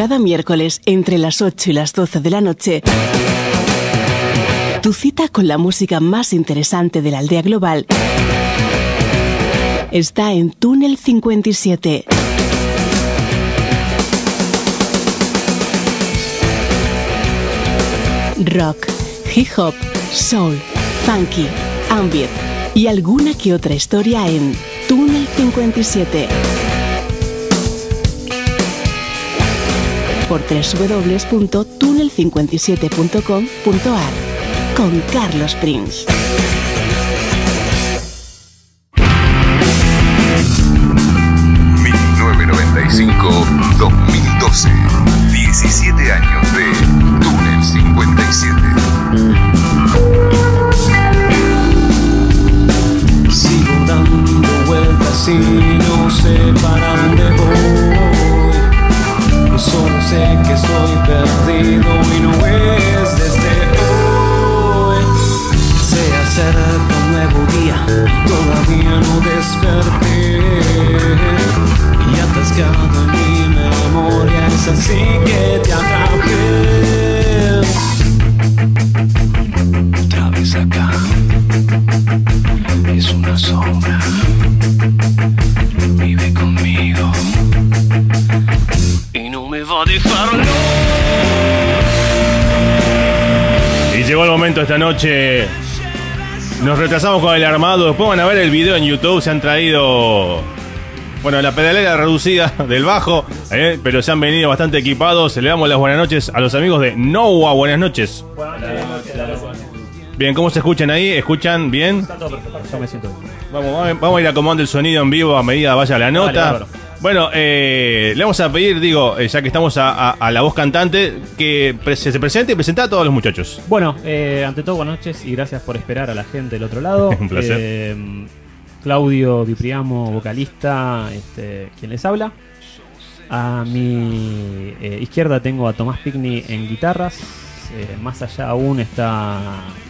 Cada miércoles entre las 8 y las 12 de la noche, tu cita con la música más interesante de la aldea global está en Túnel 57. Rock, hip hop, soul, funky, ambient y alguna que otra historia en Túnel 57. Por www.túnel57.com.ar con Carlos Prince. Noche. Nos retrasamos con el armado. Después van a ver el video en YouTube. Se han traído. Bueno, la pedalera reducida del bajo. ¿eh? Pero se han venido bastante equipados. Le damos las buenas noches a los amigos de Noah. Buenas noches. Bien, ¿cómo se escuchan ahí? ¿Escuchan bien? Yo me siento bien. Vamos, vamos, a ir acomodando el sonido en vivo a medida vaya la nota. Bueno, eh, le vamos a pedir, digo, eh, ya que estamos a, a- a la voz cantante, que pre- se se presente y presente a todos los muchachos. Bueno, eh, ante todo, buenas noches y gracias por esperar a la gente del otro lado. Un placer. Eh, Claudio Dipriamo, vocalista, este, quien les habla. A mi eh, izquierda tengo a Tomás Pigni en guitarras. Eh, más allá aún está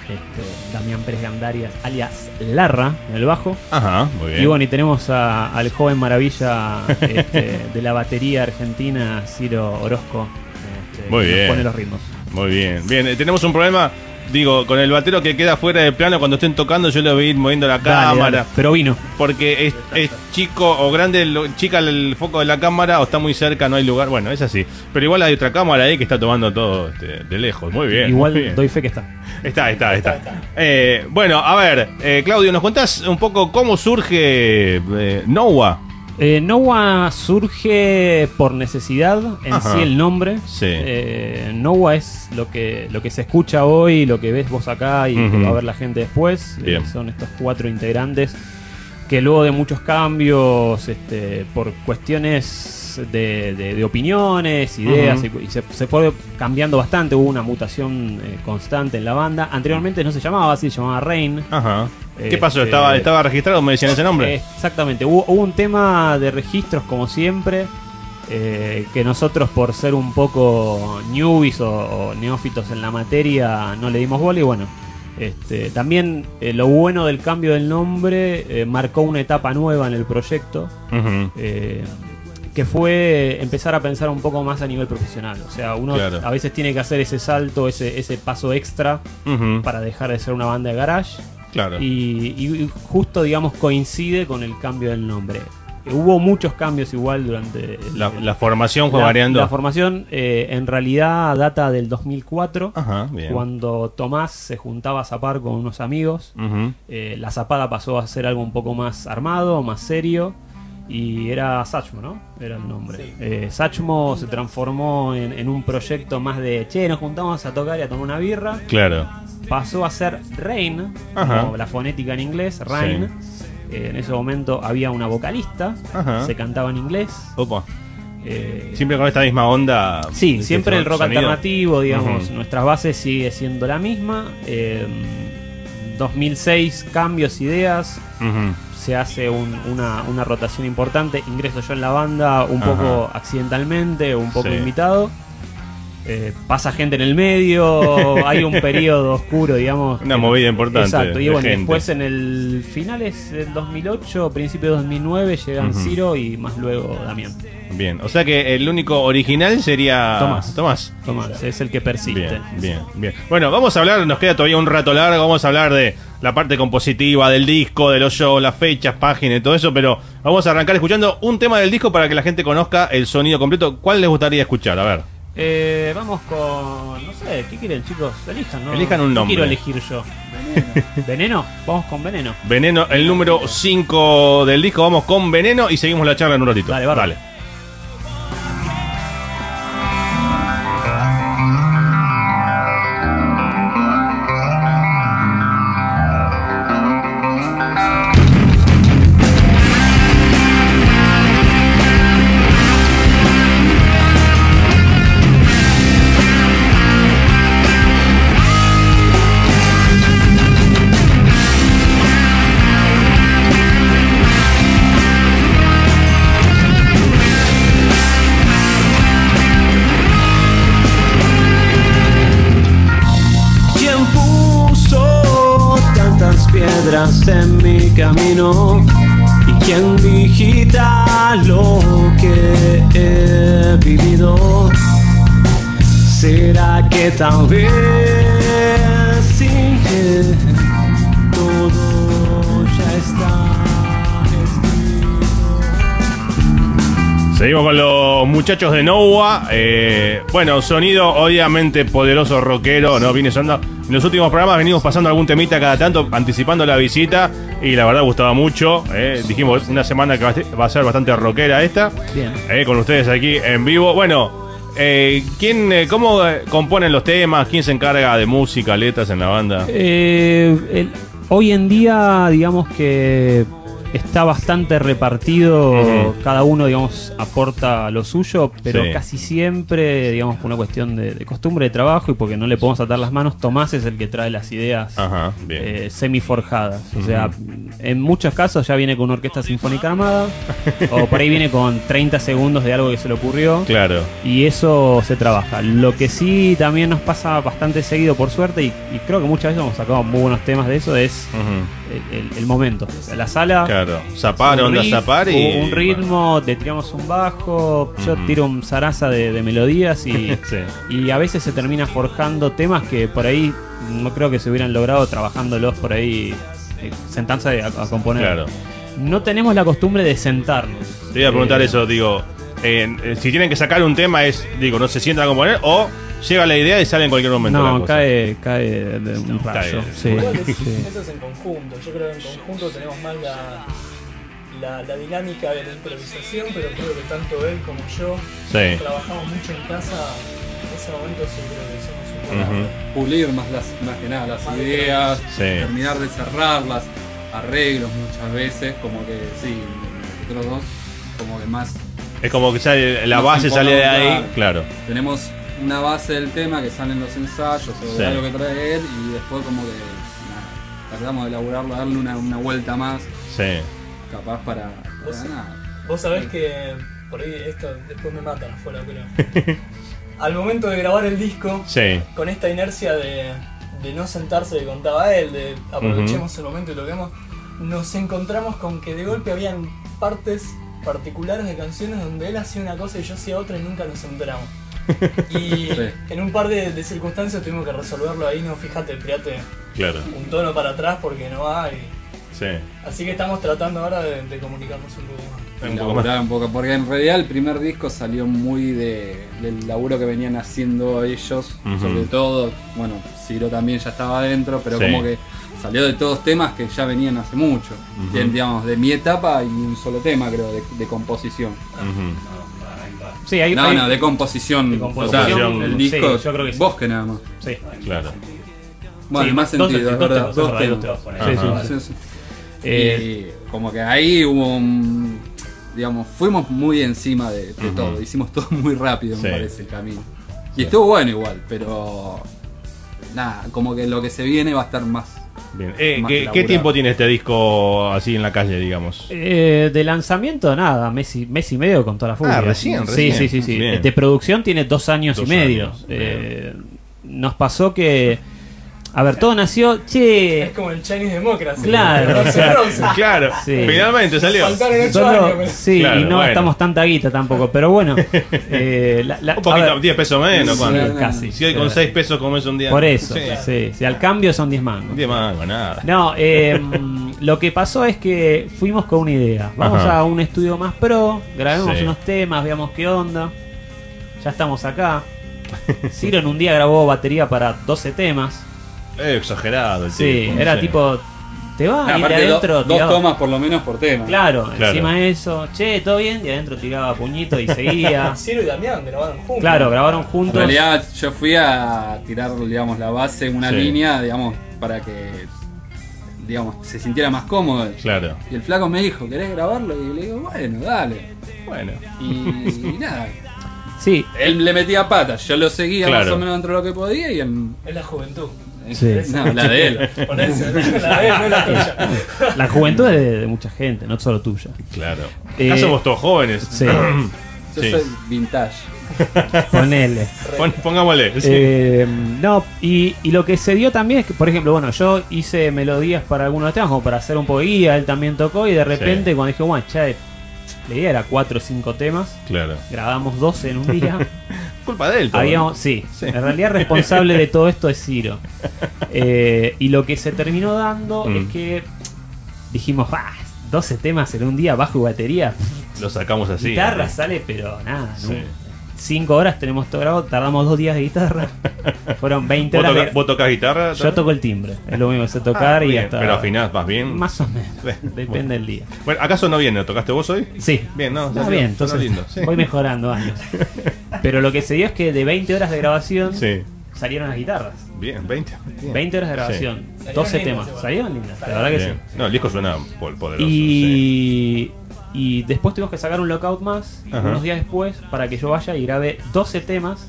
este, Damián Pérez Gandarias, alias Larra, en el bajo. Ajá, muy bien. Y bueno, y tenemos a- al joven maravilla este, de la batería argentina, Ciro Orozco. este, Muy que nos bien. pone los ritmos. Muy bien. Bien, eh, tenemos un problema, digo, con el batero que queda fuera de plano cuando estén tocando, yo le voy a ir moviendo la Dale, cámara. dale. Pero vino. Porque es, es chico o grande, lo- chica el foco de la cámara o está muy cerca, no hay lugar. Bueno, es así. Pero igual hay otra cámara ahí que está tomando todo este, de lejos. Muy bien. Igual muy bien. doy fe que está. Está, está, está. Eh, bueno, a ver, eh, Claudio, ¿nos contás un poco cómo surge eh, Noah? Eh, surge por necesidad en Ajá. sí el nombre. Sí. Eh, es lo que, lo que se escucha hoy, lo que ves vos acá y Ujú. que va a ver la gente después. Eh, son estos cuatro integrantes que luego de muchos cambios, este, por cuestiones de, de- de opiniones, ideas, y, y se, se fue cambiando bastante, hubo una mutación eh, constante en la banda. Anteriormente no se llamaba así, se llamaba Rain. Ajá. ¿Qué Este, pasó? ¿Estaba, ¿Estaba registrado? ¿Me decían ese nombre? Exactamente, hubo, hubo un tema de registros como siempre, eh, que nosotros por ser un poco newbies o, o neófitos en la materia no le dimos bola y bueno, este, también eh, lo bueno del cambio del nombre eh, marcó una etapa nueva en el proyecto. Que fue empezar a pensar un poco más a nivel profesional. O sea, uno Claro. a veces tiene que hacer ese salto, ese, ese paso extra para dejar de ser una banda de garage. Claro. Y, y justo, digamos, coincide con el cambio del nombre. Hubo muchos cambios igual durante... el- La, la formación fue la- variando. La formación eh, en realidad data del 2004, Ajá, bien. cuando Tomás se juntaba a zapar con unos amigos. Eh, la zapada pasó a ser algo un poco más armado, más serio. Y era Sachmo, ¿no? Era el nombre. Eh, Sachmo se transformó en, en un proyecto más de, che, nos juntamos a tocar y a tomar una birra Claro. pasó a ser Rain, Ajá. como la fonética en inglés, Rain. Eh, en ese momento había una vocalista, Ajá. se cantaba en inglés. Opa. Eh, Siempre con esta misma onda. sí, siempre el rock sonido. alternativo, digamos, nuestras bases sigue siendo la misma. Eh, 2006, cambios, ideas, se hace un- una, una rotación importante. Ingreso yo en la banda un Ajá. poco accidentalmente, un poco Sí. invitado. Eh, pasa gente en el medio, hay un periodo oscuro, digamos. Una que- movida importante Exacto, y de bueno, gente. después en el finales del 2008, principio de 2009 llegan Ujú. Ciro y más luego Damián. Bien, o sea que el único original sería Tomás. Tomás. Tomás, es el que persiste. Bien, bien, bien. Bueno, vamos a hablar, nos queda todavía un rato largo, vamos a hablar de la parte compositiva del disco, de los shows, las fechas, páginas y todo eso, pero vamos a arrancar escuchando un tema del disco para que la gente conozca el sonido completo. ¿Cuál les gustaría escuchar? A ver. Eh, vamos con. No sé, ¿qué quieren, chicos? Elijan, ¿no? Elijan un ¿Qué nombre. quiero elegir yo? Veneno. Vamos con veneno. Veneno, el número 5 del disco, vamos con Veneno y seguimos la charla en un ratito. Dale, bárbaro. Muchachos de Noah. Eh, bueno, sonido obviamente poderoso rockero, ¿no? Viene sonando. En los últimos programas venimos pasando algún temita cada tanto, anticipando la visita. Y la verdad gustaba mucho. eh. Dijimos una semana que va a ser- bastante rockera esta. Bien. eh, con ustedes aquí en vivo. Bueno, eh, ¿quién, eh, ¿cómo componen los temas? ¿Quién se encarga de música, letras en la banda? Eh, el- hoy en día, digamos que está bastante repartido, cada uno, digamos, aporta lo suyo, pero Sí. casi siempre, digamos, por una cuestión de, de costumbre de trabajo y porque no le podemos atar las manos, Tomás es el que trae las ideas Ajá, eh, semiforjadas. O sea, en muchos casos ya viene con una orquesta sinfónica armada, o por ahí viene con 30 segundos de algo que se le ocurrió. Claro. Y eso se trabaja. Lo que sí también nos pasa bastante seguido, por suerte, y, y creo que muchas veces hemos sacado muy buenos temas de eso, es el, el- el momento. O sea, la sala. Claro. Zapar, un onda riff, zapar y. Un ritmo, te tiramos un bajo, yo tiro un zaraza de, de melodías y, Sí. y a veces se termina forjando temas que por ahí no creo que se hubieran logrado trabajándolos por ahí, eh, sentarse a, a componer. Claro. No tenemos la costumbre de sentarnos. Te iba a preguntar Eh, eso, digo, eh, si tienen que sacar un tema es, digo, no se sientan a componer o llega la idea y sale en cualquier momento. la No, cosa. cae, cae de un Cae. rayo. Sí, es- sí. eso es en conjunto. Yo creo que en conjunto tenemos más la, la, la dinámica de la improvisación, pero creo que tanto él como yo Sí. trabajamos mucho en casa. En ese momento sí creo que somos un poco. Ujú. pulir más, las, más que nada las ideas, Sí. terminar de cerrarlas, arreglos muchas veces, como que sí, nosotros dos, como que más Es como que sale, la base sale de ahí, claro. tenemos una base del tema que salen los ensayos o Sí. algo que trae él y después como que nada, tratamos de elaborarlo, darle una, una vuelta más, Sí. capaz para, Vos- nada. Vos sabés que por ahí esto después me matan afuera, pero. Al momento de grabar el disco, Sí. con esta inercia de, de no sentarse que contaba él, de aprovechemos el momento y toquemos, nos encontramos con que de golpe habían partes particulares de canciones donde él hacía una cosa y yo hacía otra y nunca nos enteramos. Y Sí. en un par de, de circunstancias tuvimos que resolverlo ahí, no, fíjate, espérate Claro. un tono para atrás porque no hay. Sí. Así que estamos tratando ahora de, de comunicarnos un poco más. Un poco más. Elaborar un poco, porque en realidad el primer disco salió muy de, del laburo que venían haciendo ellos, sobre todo, bueno, Ciro también ya estaba adentro, pero Sí. como que salió de todos temas que ya venían hace mucho. Bien, digamos, de mi etapa y un solo tema creo, de, de composición. Ujú. Sí, hay, no, hay- no, de composición. De composición, total. el disco, sí, yo creo que sí. bosque nada más. Sí. Claro. Bueno, Sí, más dos- sentido, dos verdad. sí. Eh, y como que ahí hubo un. Digamos, fuimos muy encima de, todo. Hicimos todo muy rápido, me parece, el camino. Y estuvo bueno igual, pero. Nada, como que lo que se viene va a estar más, Bien. Eh, ¿qué, tiempo tiene este disco así en la calle, digamos? Eh, de lanzamiento, nada, mes y, mes y medio con toda la furia. Ah, recién, Sí, recién. sí, sí. sí. Bien. De producción tiene dos años Dos y medio. años, Eh, nos pasó que. A ver, todo nació. Che. Es como el Chinese Democracy. Claro, o sea. Claro, Sí. finalmente salió. Faltaron ocho Solo- años. pero- sí, Claro, y no bueno. gastamos tanta guita tampoco, pero bueno. eh, la- la- Un poquito, ver, 10 pesos menos. Sí, casi. Si hoy con 6 pesos comes un día. Por eso, Sí. sí, sí, al cambio son 10 mangos. 10 mangos, nada. No, eh, lo que pasó es que fuimos con una idea. Vamos Ajá. a un estudio más pro, grabemos Sí. unos temas, veamos qué onda. Ya estamos acá. Ciro en un día grabó batería para 12 temas. Eh, exagerado. el Sí, tipo, era tipo, te vas Ah, y de aparte, do- adentro dos tiraba- tomas por lo menos por tema. Claro, Claro. encima de eso, che, todo bien, y adentro tiraba puñito y seguía. Ciro y Damián grabaron juntos. claro, grabaron En juntos. realidad yo fui a tirar, digamos, la base, una Sí. línea, digamos, para que, digamos, se sintiera más cómodo. Claro. Y el flaco me dijo, ¿querés grabarlo? Y le digo, bueno, dale. Bueno. Y, nada, Sí, él le metía patas, yo lo seguía Claro. más o menos dentro de lo que podía y él... Es la juventud. Sí. No, la de él. La de él, no la tuya. la juventud es de, de mucha gente, no solo tuya. Claro. Eh, Acá somos todos jóvenes. Sí, Yo Sí. soy vintage. ponele. Pon- pongámosle. sí. Eh, no, y, y lo que se dio también es que, por ejemplo, bueno, yo hice melodías para algunos temas, como para hacer un poco de guía, él también tocó, y de repente Sí. cuando dije, bueno, la idea era 4 o 5 temas, Claro. grabamos 12 en un día. Culpa de él. Habíamos, sí, Sí. en realidad responsable de todo esto es Ciro. Eh, y lo que se terminó dando Mm. es que dijimos, ah, 12 temas en un día, bajo y batería, Lo sacamos así. guitarra ¿no? sale, pero nada, ¿no? Sí. 5 horas tenemos todo grabado, tardamos 2 días de guitarra. Fueron 20 ¿Vos, horas. toca- de- vos tocás guitarra? Yo también? toco el timbre, es lo único que sé tocar Ah, y hasta. Pero afinás más bien. Más o menos. Depende del día. Bueno, ¿acaso no viene? ¿Lo tocaste vos hoy? Sí. Bien, no, Está salió- bien, entonces lindo, sí. voy mejorando años. Pero lo que se dio es que de 20 horas de grabación Sí. salieron las guitarras. Bien, 20. Bien. 20 horas de grabación, Salieron 12 lindas temas. Salieron lindas, la verdad que Bien. sí. No, el disco suena poderoso. sí. Y, y después tuvimos que sacar un lockout más, Ajá. unos días después, para que yo vaya y grabe 12 temas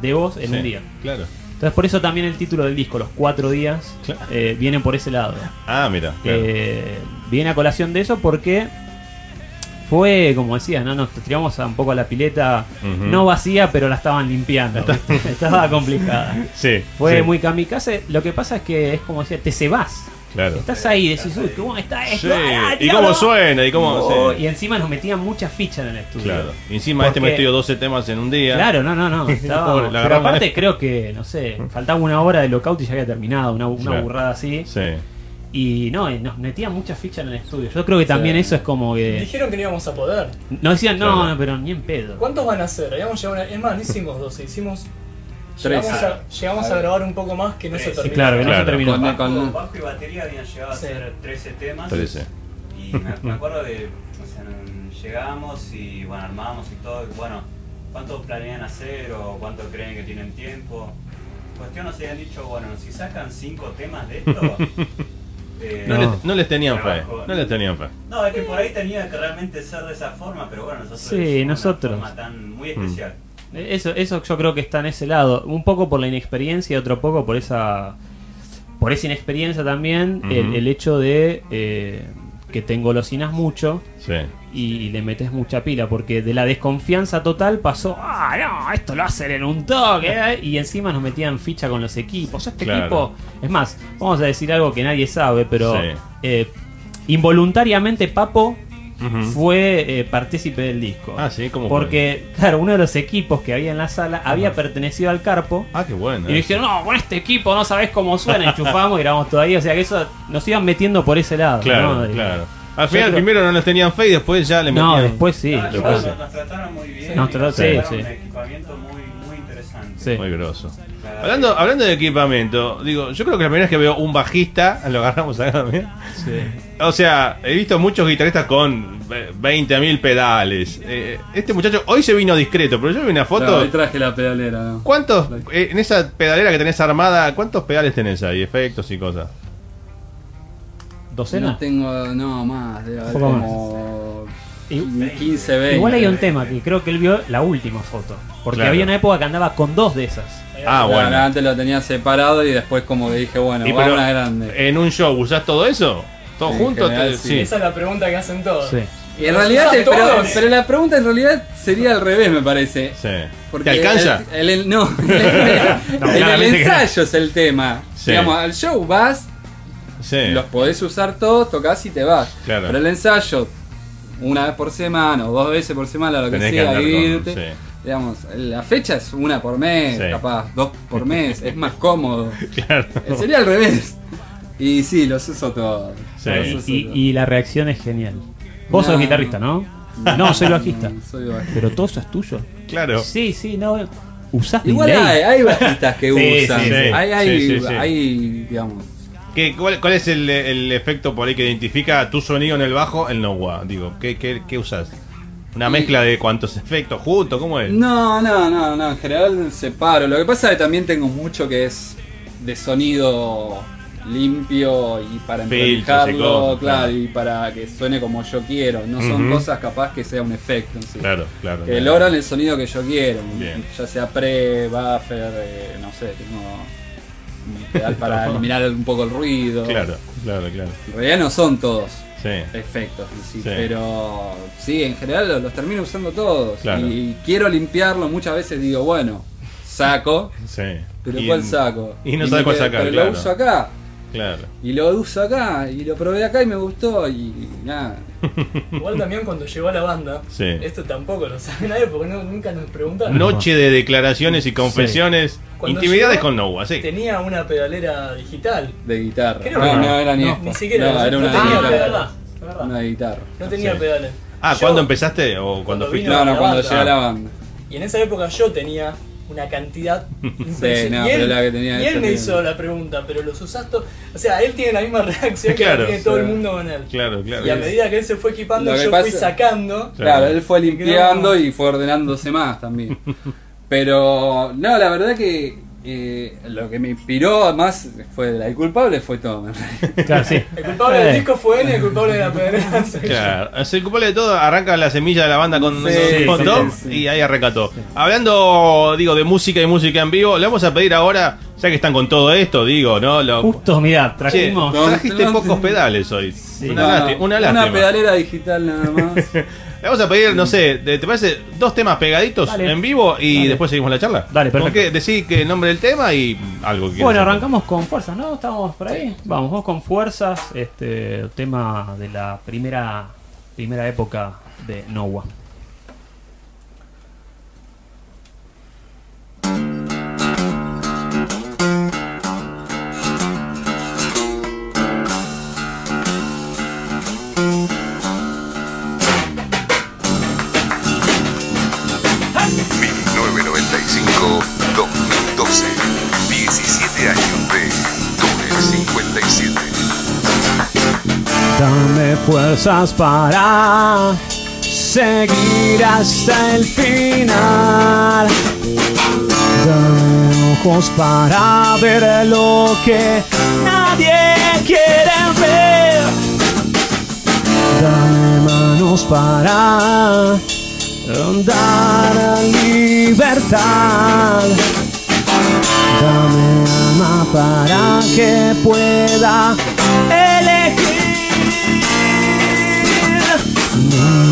de voz en Sí, un día. Claro. Entonces por eso también el título del disco, Los Cuatro Días, Claro. eh, viene por ese lado. Ah, mira. claro. Eh, viene a colación de eso porque fue, como decía, ¿no? nos tiramos un poco a la pileta, no vacía, pero la estaban limpiando. Estaba complicada. Sí. Fue sí, muy kamikaze. Lo que pasa es que es como decía, te cebás. Claro. Estás ahí decís, uy, ¿cómo está esto? Sí. Ah, ¿Y tiralo". cómo suena? ¿Y cómo.? Oh, sí. Y encima nos metían muchas fichas en el estudio. Claro. Y encima este Porque- metió 12 temas en un día. Claro, no, no, no. estaba- Pobre, la pero aparte creo que, no sé, faltaba una hora de lockout y ya había terminado, una, una Claro. burrada así. Sí. Y no, nos metían muchas fichas en el estudio. Yo creo que también Sí. eso es como que... Dijeron que no íbamos a poder. Nos decían, no, Claro. no, pero ni en pedo. ¿Cuántos van a hacer? Habíamos llegado una- Es más, no hicimos 12, hicimos. Llegamos, a, llegamos a grabar un poco más que no se terminó. Sí, claro, que no Claro. se terminó. Con- Bajo, con- bajo y batería habían llegado a hacer 13 temas. 13. Y me, me acuerdo de, o sea, llegábamos y bueno, armábamos y todo. y bueno, ¿cuánto planean hacer o cuánto creen que tienen tiempo? Cuestión nos habían dicho, bueno, si sacan 5 temas de esto. eh, No, No. les, no les tenían fe. No les tenían fe. No, es que por ahí tenía que realmente ser de esa forma, pero bueno, nosotros Sí, una nosotros. forma tan muy Mm. Eso, eso yo creo que está en ese lado. Un poco por la inexperiencia y otro poco por esa por esa inexperiencia también. el, hecho de eh, que te engolosinas mucho Sí. y le metes mucha pila. Porque de la desconfianza total pasó, ah, no, esto lo hacen en un toque. ¿eh?", Y encima nos metían ficha con los equipos. Este Claro. equipo, es más, vamos a decir algo que nadie sabe, pero Sí. eh, involuntariamente Papo Ujú. fue eh, partícipe del disco. Ah, sí, ¿cómo fue? Porque, claro, uno de los equipos que había en la sala había pertenecido al Carpo. Ah, qué bueno. Y le dijeron, no, con este equipo no sabés cómo suena, enchufamos y grabamos todavía. O sea que eso nos iban metiendo por ese lado. Claro, ¿no? Claro. Al final creo- primero no les tenían fe y después ya le metían. No, después sí. Que pasa. nos, nos trataron muy bien. Nos trataron- nos sí, sí. un equipamiento muy, muy interesante. Sí. Muy grosso. Hablando, hablando de equipamiento, digo, yo creo que la primera vez que veo un bajista, lo agarramos acá también. O sea, he visto muchos guitarristas con 20.000 pedales. Eh, este muchacho hoy se vino discreto, pero yo vi una foto. Claro, ahí traje la pedalera, ¿no? ¿Cuántos, eh, en esa pedalera que tenés armada, cuántos pedales tenés ahí? Efectos y cosas. ¿Docena? No tengo, no, más, debe haber como Y- 15, 20. Igual hay un tema que creo que él vio la última foto. Porque Claro. había una época que andaba con dos de esas. Ah, Claro, bueno. Antes lo tenía separado y después como que dije, bueno, va una grande. ¿En un show usás todo eso? ¿Todo En junto? general, Te- sí. Esa es la pregunta que hacen todos. Sí. Y en realidad, te- ¿Usás pero, la pregunta en realidad sería al revés, me parece. Sí. Porque ¿Te alcanza? El, el- no, el, No, el ensayo es el tema. Sí. Digamos, al show vas, Sí. los podés usar todos, tocas y te vas. Claro. Pero el ensayo, una vez por semana o dos veces por semana, lo que Tenés que sea, andar con- irte. sí. Digamos, la fecha es una por mes, Sí. capaz, dos por mes, es más cómodo. Claro. Eh, Sería al revés. Y sí, los uso todos. Sí. Los uso Y, la reacción es genial. Vos sos guitarrista, ¿no? No, soy bajista. Soy bajista. Pero todo eso es tuyo. Claro. Sí, sí, no. Usás Igual delay. hay, hay bajistas que Sí, usan. sí, sí. Hay, hay, Sí, sí, sí. hay, digamos. ¿Qué, cuál, cuál es el, el efecto por ahí que identifica tu sonido en el bajo en Nowa? Digo, ¿qué, qué, qué usas? ¿Una mezcla de cuántos efectos juntos? ¿Cómo es? No, no, no, no, en general separo. Lo que pasa es que también tengo mucho que es de sonido limpio y para cosas, claro, claro. y para que suene como yo quiero. No son cosas capaz que sea un efecto en sí. Claro, claro. Que claro. logran el sonido que yo quiero. Bien. Ya sea pre, buffer, eh, no sé, tengo pedal para eliminar un poco el ruido. Claro, claro, claro. En realidad no son todos Sí. Sí. pero sí, en general los, los termino usando todos. Claro. Y quiero limpiarlo, muchas veces digo, bueno, saco, Sí. pero Y- ¿cuál saco? Y no sabes cuál sacar, Pero claro. lo uso acá, Claro. y lo uso acá, y lo probé acá y me gustó, y nada. Igual también cuando llegó a la banda, Sí. esto tampoco lo sabe nadie porque no- nunca nos preguntaron. Noche de declaraciones y confesiones. Intimidades llegó, con Nowa, sí. Tenía una pedalera digital. De guitarra. Creo no, que no, no. era ni ni siquiera No, era- era no una tenía verdad. Una guitarra. No tenía Sí. pedales. Ah, Yo- ¿cuándo empezaste o cuando Cuando fuiste? No, no, cuando llegué a la banda. Y en esa época yo tenía una cantidad impresionante. no, y él, pero la que tenía y él me hizo la pregunta, pero los usaste. to- O sea, él tiene la misma reacción que Claro, tiene todo sí. el mundo con él. Claro, claro. Y a medida que él se fue equipando, yo pasa- fui sacando. Claro, él fue limpiando y fue ordenándose más también. Pero, no, la verdad que eh, lo que me inspiró más fue la el culpable fue Tom. Claro, sí. El culpable Eh. del disco fue él y el culpable de la yo. Claro, es el culpable de todo, arranca la semilla de la banda con, Sí, con sí, Tom sí. y ahí arranca todo. Hablando, digo, de música y música en vivo, le vamos a pedir ahora, ya que están con todo esto, digo, ¿no? Lo, Justo, mirá, Che, trajimos. Trajiste no, pocos no. pedales hoy. Una, No, lásti- una lástima. pedalera digital nada más. Vamos a pedir, no sé, de- ¿te parece? Dos temas pegaditos Dale. en vivo y Dale. después seguimos la charla. Dale, ¿Con perfecto. qué? Decí que el nombre del tema y algo que Bueno, arrancamos con fuerzas, ¿no? Estamos por ahí. Vamos, vamos con fuerzas. Este tema de la primera primera época de Nowa. Dame fuerzas para seguir hasta el final. Dame ojos para ver lo que nadie quiere ver. Dame manos para dar libertad. Dame alma para que pueda. No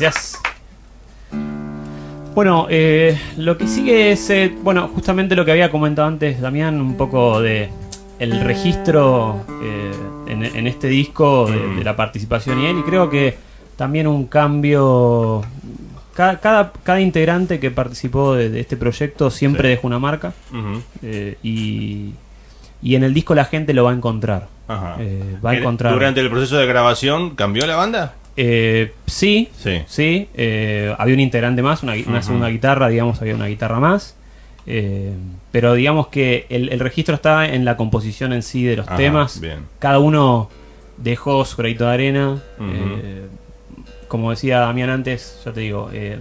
Gracias. Bueno, eh, lo que sigue es, eh, bueno, justamente lo que había comentado antes Damián, un poco de el registro eh, en, en este disco de, de la participación y él, y creo que también un cambio. Cada, cada, cada integrante que participó de, de este proyecto siempre Sí. dejó una marca eh, y, y en el disco la gente lo va a encontrar. Ajá. Eh, va a encontrar. Durante el proceso de grabación, ¿cambió la banda? Eh, sí, Sí. sí. eh, había un integrante más, una, segunda guitarra, digamos, había una guitarra más. eh, pero digamos que el, el registro está en la composición en sí de los Ajá, temas. bien. Cada uno dejó su granito de arena. Eh, como decía Damián antes, ya te digo, eh,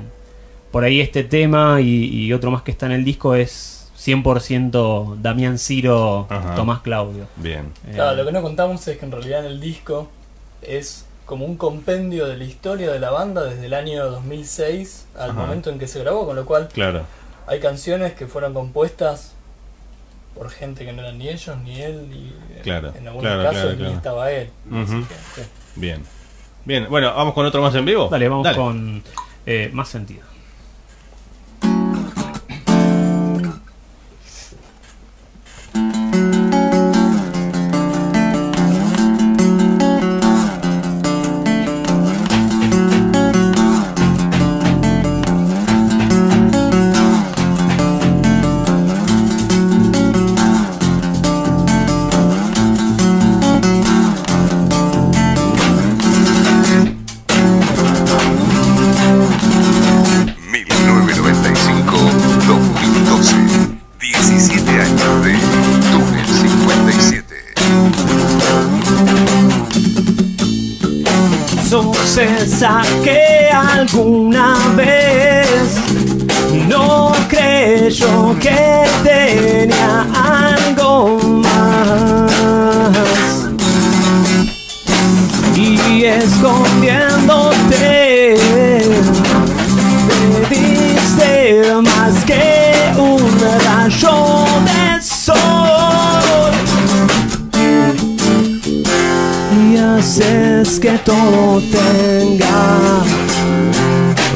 por ahí este tema y, y otro más que está en el disco es 100% Damián Ciro, Ajá. Tomás Claudio. Bien. Eh, Claro, lo que no contamos es que en realidad en el disco es como un compendio de la historia de la banda desde el año 2006 al Ajá. momento en que se grabó, con lo cual Claro. hay canciones que fueron compuestas por gente que no eran ni ellos ni él y eh, Claro, en algunos claro, casos claro, ni estaba él. Que, sí. Bien. Bien. Bueno, ¿vamos con otro más en vivo? Dale, vamos con eh, más sentido. Que todo tenga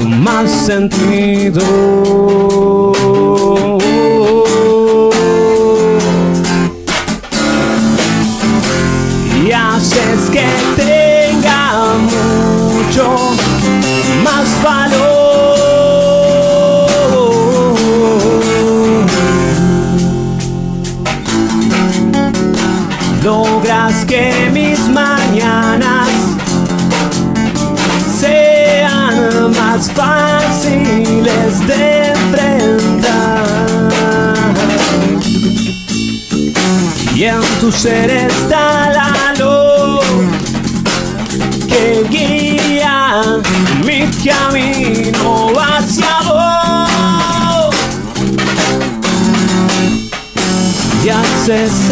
más sentido.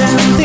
Hace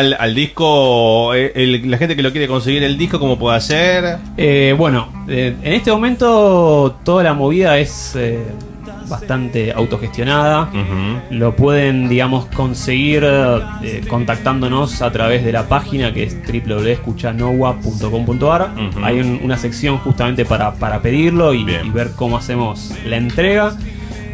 al, al disco, eh, el- la gente que lo quiere conseguir el disco, ¿cómo puede hacer? Eh, bueno, eh, en este momento toda la movida es eh, bastante autogestionada. Lo pueden, digamos, conseguir contactándonos a través de la página que es www.escuchanowa.com.ar. Hay un- una sección justamente para, para pedirlo y ver cómo hacemos la entrega.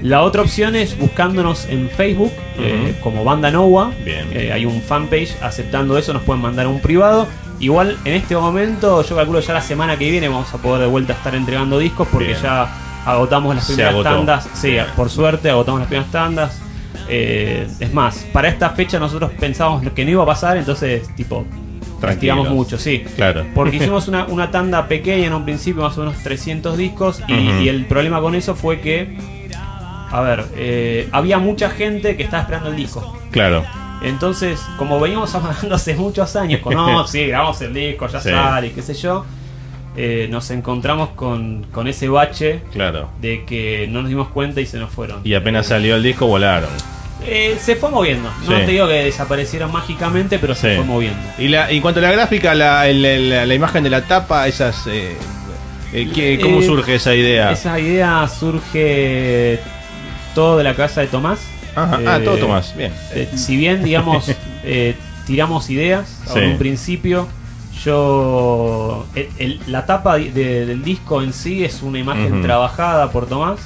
La otra opción es buscándonos en Facebook eh, como Banda Nowa. Bien. Eh, hay un fanpage aceptando eso, nos pueden mandar un privado. Igual en este momento, yo calculo ya la semana que viene vamos a poder de vuelta estar entregando discos porque Bien. ya agotamos las primeras tandas. Sí, Bien. por suerte agotamos las primeras tandas. Eh, es más, para esta fecha nosotros pensábamos que no iba a pasar, entonces, tipo, Tranquilos. mucho, sí. Claro. Porque hicimos una, una tanda pequeña en un principio, más o menos 300 discos, y el problema con eso fue que, a ver, eh, había mucha gente que estaba esperando el disco. Claro. Entonces, como veníamos hablando hace muchos años, con no, sí, grabamos el disco, ya Sí. sale, qué sé yo, eh, nos encontramos con, con ese bache Claro. de que no nos dimos cuenta y se nos fueron. Y apenas salió el disco, volaron. Eh, se fue moviendo. No Sí. te digo que desaparecieron mágicamente, pero se Sí. fue moviendo. Y la, en cuanto a la gráfica, la, la, imagen de la tapa, esas. eh, eh, ¿qué- ¿Cómo Eh, surge esa idea? Esa idea surge todo de la casa de Tomás. Ajá. Eh, ah, todo Tomás, bien. eh, si bien, digamos, eh, tiramos ideas Sí. en un principio, yo. el- el- la tapa de- del disco en sí es una imagen trabajada por Tomás,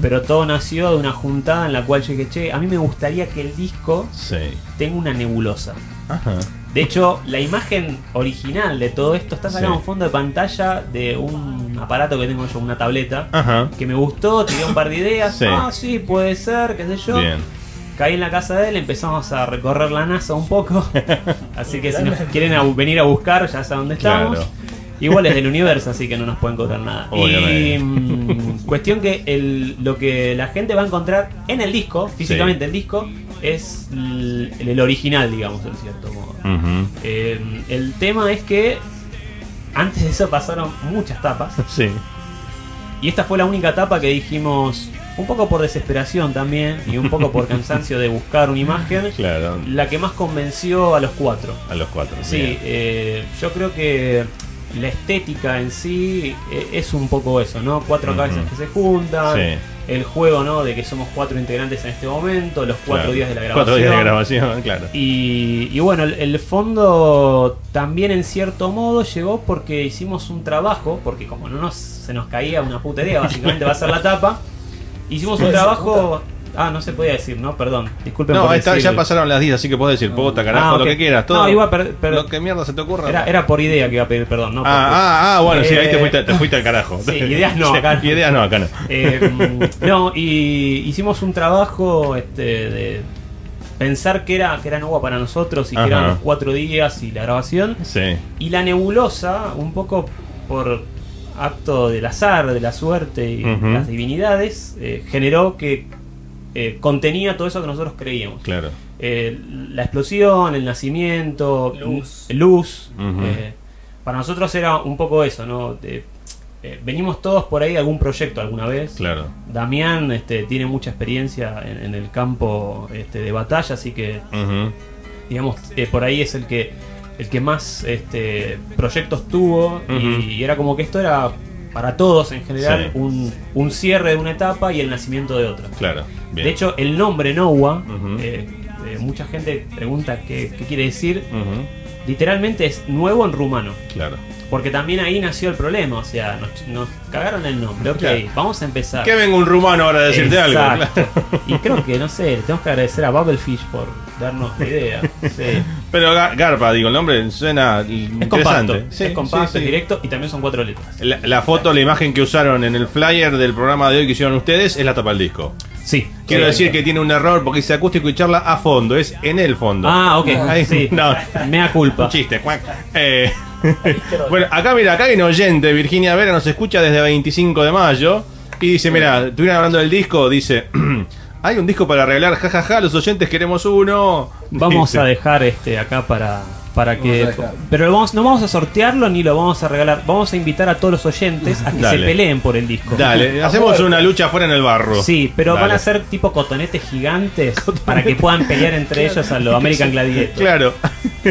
pero todo nació de una juntada en la cual yo dije, che, a mí me gustaría que el disco Sí. tenga una nebulosa. Ajá. De hecho, la imagen original de todo esto está sacada Sí. en fondo de pantalla de un aparato que tengo yo, una tableta, Ajá. que me gustó, tiré un par de ideas. Sí. Ah, sí, puede ser, qué sé yo. Bien. Caí en la casa de él, empezamos a recorrer la NASA un poco. Así que si nos quieren a- venir a buscar, ya saben dónde estamos. Claro. Igual es del universo, así que no nos pueden cobrar nada. Obviamente. Y mm, cuestión que el, lo que la gente va a encontrar en el disco, físicamente el disco, es el, el original, digamos, en cierto modo. Eh, el tema es que antes de eso pasaron muchas tapas. Sí. Y esta fue la única tapa que dijimos, un poco por desesperación también, y un poco por cansancio de buscar una imagen, Claro. la que más convenció a los cuatro. A los cuatro. Sí, eh, yo creo que la estética en sí eh, es un poco eso, ¿no? Cuatro cabezas que se juntan, Sí. el juego, ¿no? De que somos cuatro integrantes en este momento, los cuatro Claro. días de la grabación. Cuatro días de grabación, claro. Y, y bueno, el, el fondo también en cierto modo llegó porque hicimos un trabajo, porque como no nos, se nos caía una puta idea, básicamente va a ser la tapa, hicimos un trabajo... Ah, no se podía decir, ¿no? Perdón, disculpen No, por está, ya pasaron las 10, así que puedes decir pota, carajo, Ah, ok. lo que quieras. Todo, No, iba a per- per- lo que mierda se te ocurra. Era, era por idea que iba a pedir perdón, ¿no? ah, Porque- ah, ah, bueno, sí, ahí te Eh, fuiste, te fuiste al carajo. Sí, ideas no, acá no. ideas no, acá no. Eh, no, y hicimos un trabajo este, de pensar que era, que era para nosotros y que Ajá. eran los cuatro días y la grabación. Sí. Y la nebulosa, un poco por acto del azar, de la suerte y Ujú. las divinidades, eh, generó que eh, contenía todo eso que nosotros creíamos. Claro. Eh, la explosión, el nacimiento, Luz. luz. Eh, para nosotros era un poco eso, ¿no? De- eh, venimos todos por ahí de algún proyecto alguna vez. Claro. Damián este, tiene mucha experiencia en, en el campo este, de batalla, así que digamos eh, por ahí es el que el que más este, proyectos tuvo y era como que esto era para todos en general Sí. un, un cierre de una etapa y el nacimiento de otra. Claro. Bien. De hecho, el nombre Nowa, eh, eh, mucha gente pregunta qué, qué quiere decir. Literalmente es nuevo en rumano. Claro. Porque también ahí nació el problema. O sea, nos, nos cagaron el nombre. Ok, Claro. vamos a empezar. Que venga un rumano ahora a decirte algo. Exacto. claro. Y creo que, no sé, le tenemos que agradecer a Bubblefish por darnos idea. Sí. Pero Ga- Garpa, digo, el nombre suena Es interesante. compacto, Sí, es compacto, sí, sí. es directo y también son cuatro letras. La, la foto, la imagen que usaron en el flyer del programa de hoy que hicieron ustedes es la tapa del disco. Sí. Quiero sí. decir que tiene un error porque dice acústico y charla a fondo, es en el fondo. Ah, ok. Ahí- sí. no. Mea culpa. Un chiste, cuac. Eh, bueno, acá mira, acá hay un oyente, Virginia Vera nos escucha desde 25 de mayo y dice, mira, estuvieron hablando del disco, dice, hay un disco para regalar, jajaja, los oyentes queremos uno. Vamos a dejar este acá para, Para que, Vamos pero lo vamos, no vamos a sortearlo ni lo vamos a regalar. Vamos a invitar a todos los oyentes a que Dale. se peleen por el disco. Dale, hacemos una lucha afuera en el barro. Sí, pero van a ser tipo cotonetes gigantes para que puedan pelear entre ellos a los American Gladiators. Claro.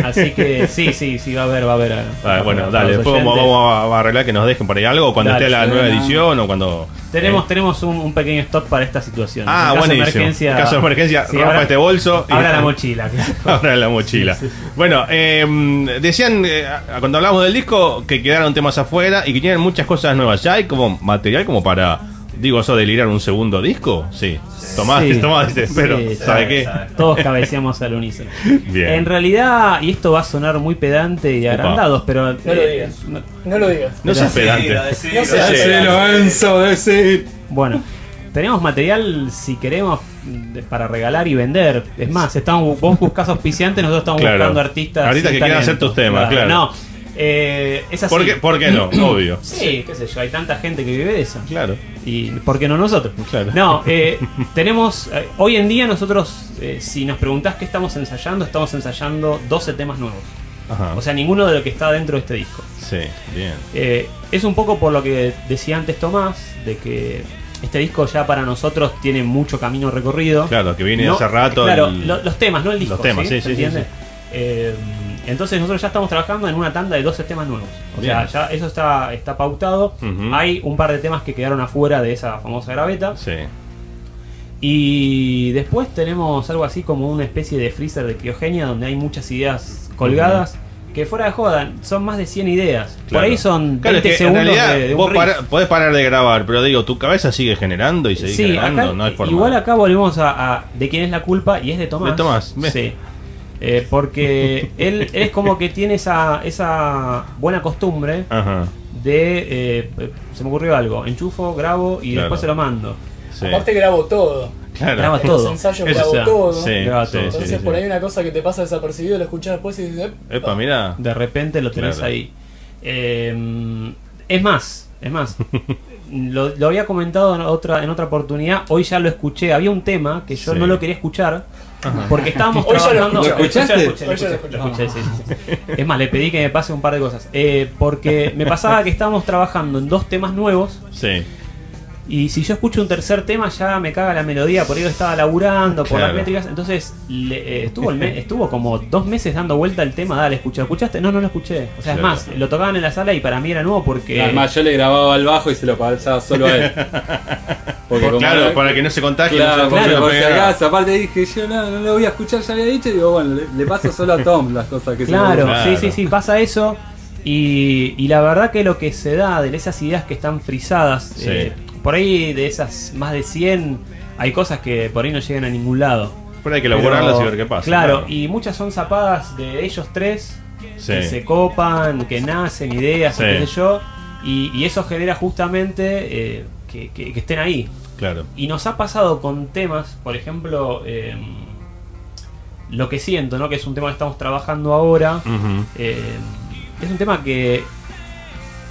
Así que sí, sí, sí, va a haber, va a haber. a- Ah, bueno, a dale, después vamos, a arreglar que nos dejen por ahí algo cuando Dale, esté la nueva edición o cuando. Tenemos, eh, tenemos un, un pequeño stock para esta situación. Ah, En caso de emergencia. En caso de emergencia, Sí, rompa este bolso y- Abra la mochila, claro. Ahora la mochila. Bueno, eh, decían eh, cuando hablamos del disco que quedaron temas afuera y que tienen muchas cosas nuevas. ¿Ya hay como material como para, digo eso, delirar un segundo disco? Sí. Tomás, Sí. Tomás dice, pero, Sí, ¿sabe qué? sabe. Todos cabeceamos al unísono. Bien. En realidad, y esto va a sonar muy pedante y agrandados, pero. No lo eh, digas. no- No lo digas. No seas pedante. Decilo, decilo, No seas decilo. Decilo, Enzo, decir. Bueno, tenemos material si queremos para regalar y vender. Es más, estamos, vos buscás auspiciantes, nosotros estamos Claro. buscando artistas. Sin que quieran hacer tus temas, claro. No, eh, es así. ¿Por qué, por qué no? Obvio. Sí, qué sé yo, hay tanta gente que vive de eso. Claro. ¿Y por qué no nosotros? Claro. No, eh, tenemos. eh, hoy en día, nosotros, eh, si nos preguntás qué estamos ensayando, estamos ensayando 12 temas nuevos. Ajá. O sea, ninguno de lo que está dentro de este disco. sí, bien. Eh, es un poco por lo que decía antes Tomás, de que este disco ya para nosotros tiene mucho camino recorrido. Claro, que viene No, hace rato. Claro, el- lo- los temas, no el disco. Los temas, sí, ¿Se sí, sí, entiende? sí. Eh, entonces nosotros ya estamos trabajando en una tanda de 12 temas nuevos. O sea, ya eso está, está pautado. Hay un par de temas que quedaron afuera de esa famosa graveta. Sí. Y después tenemos algo así como una especie de freezer de criogenia donde hay muchas ideas colgadas. Que fuera de joda, son más de 100 ideas. Por ahí son 20 Claro, es que en segundos realidad de, de un vos para- podés parar de grabar, pero digo, tu cabeza sigue generando y sigue Sí, generando, acá, no hay forma. igual acá volvemos a, a de quién es la culpa y es de Tomás. De Tomás. Sí. Eh, porque él, él es como que tiene esa, esa buena costumbre Ajá. de. eh, se me ocurrió algo, enchufo, grabo y Claro. después se lo mando. Sí. Aparte grabo todo. Claro. Graba En todo. los ensayos Eso sea, todo. Sí, Graba sí, todo. sí, Entonces sí, por ahí una cosa que te pasa desapercibido, lo escuchas después y dices, "Eh, Epa, mira. De repente lo tenés Claro. ahí. Eh, es más, es más. lo, lo había comentado en otra, en otra oportunidad. Hoy ya lo escuché. Había un tema que yo Sí. no lo quería escuchar. Porque estábamos Hoy ya lo trabajando. escuchó. ¿Lo escuchaste? Hoy ya lo Hoy ya lo escuché, lo escuché, sí, sí, sí. Es más, le pedí que me pase un par de cosas. Eh, porque me pasaba que estábamos trabajando en dos temas nuevos. Sí. Y si yo escucho un tercer tema, ya me caga la melodía. Por ello estaba laburando, por Claro. las métricas. Entonces, le- eh, estuvo, el me- estuvo como dos meses dando vuelta el tema. Dale, escucha, ¿escuchaste? No, no lo escuché. O sea, Claro. es más, lo tocaban en la sala y para mí era nuevo porque. Además, yo le grababa al bajo y se lo pasaba solo a él. Porque claro, era- para que no se contagie. Claro, no se porque claro, por si pegue nada. acaso, aparte dije yo no, no lo voy a escuchar, ya había dicho, y digo, bueno, le, le paso solo a Tom las cosas que se me Claro, sí, sí, sí, pasa eso. Y, y la verdad que lo que se da de esas ideas que están frisadas, Sí. eh, por ahí de esas más de 100, hay cosas que por ahí no llegan a ningún lado. Pero hay que elaborarlas y ver qué pasa. Claro, y muchas son zapadas de ellos tres Sí. que se copan, que nacen ideas, Sí. qué sé yo, y, y eso genera justamente eh, que, que- que estén ahí. Claro. Y nos ha pasado con temas, por ejemplo, eh, Lo que siento, ¿no? que es un tema que estamos trabajando ahora, eh, es un tema que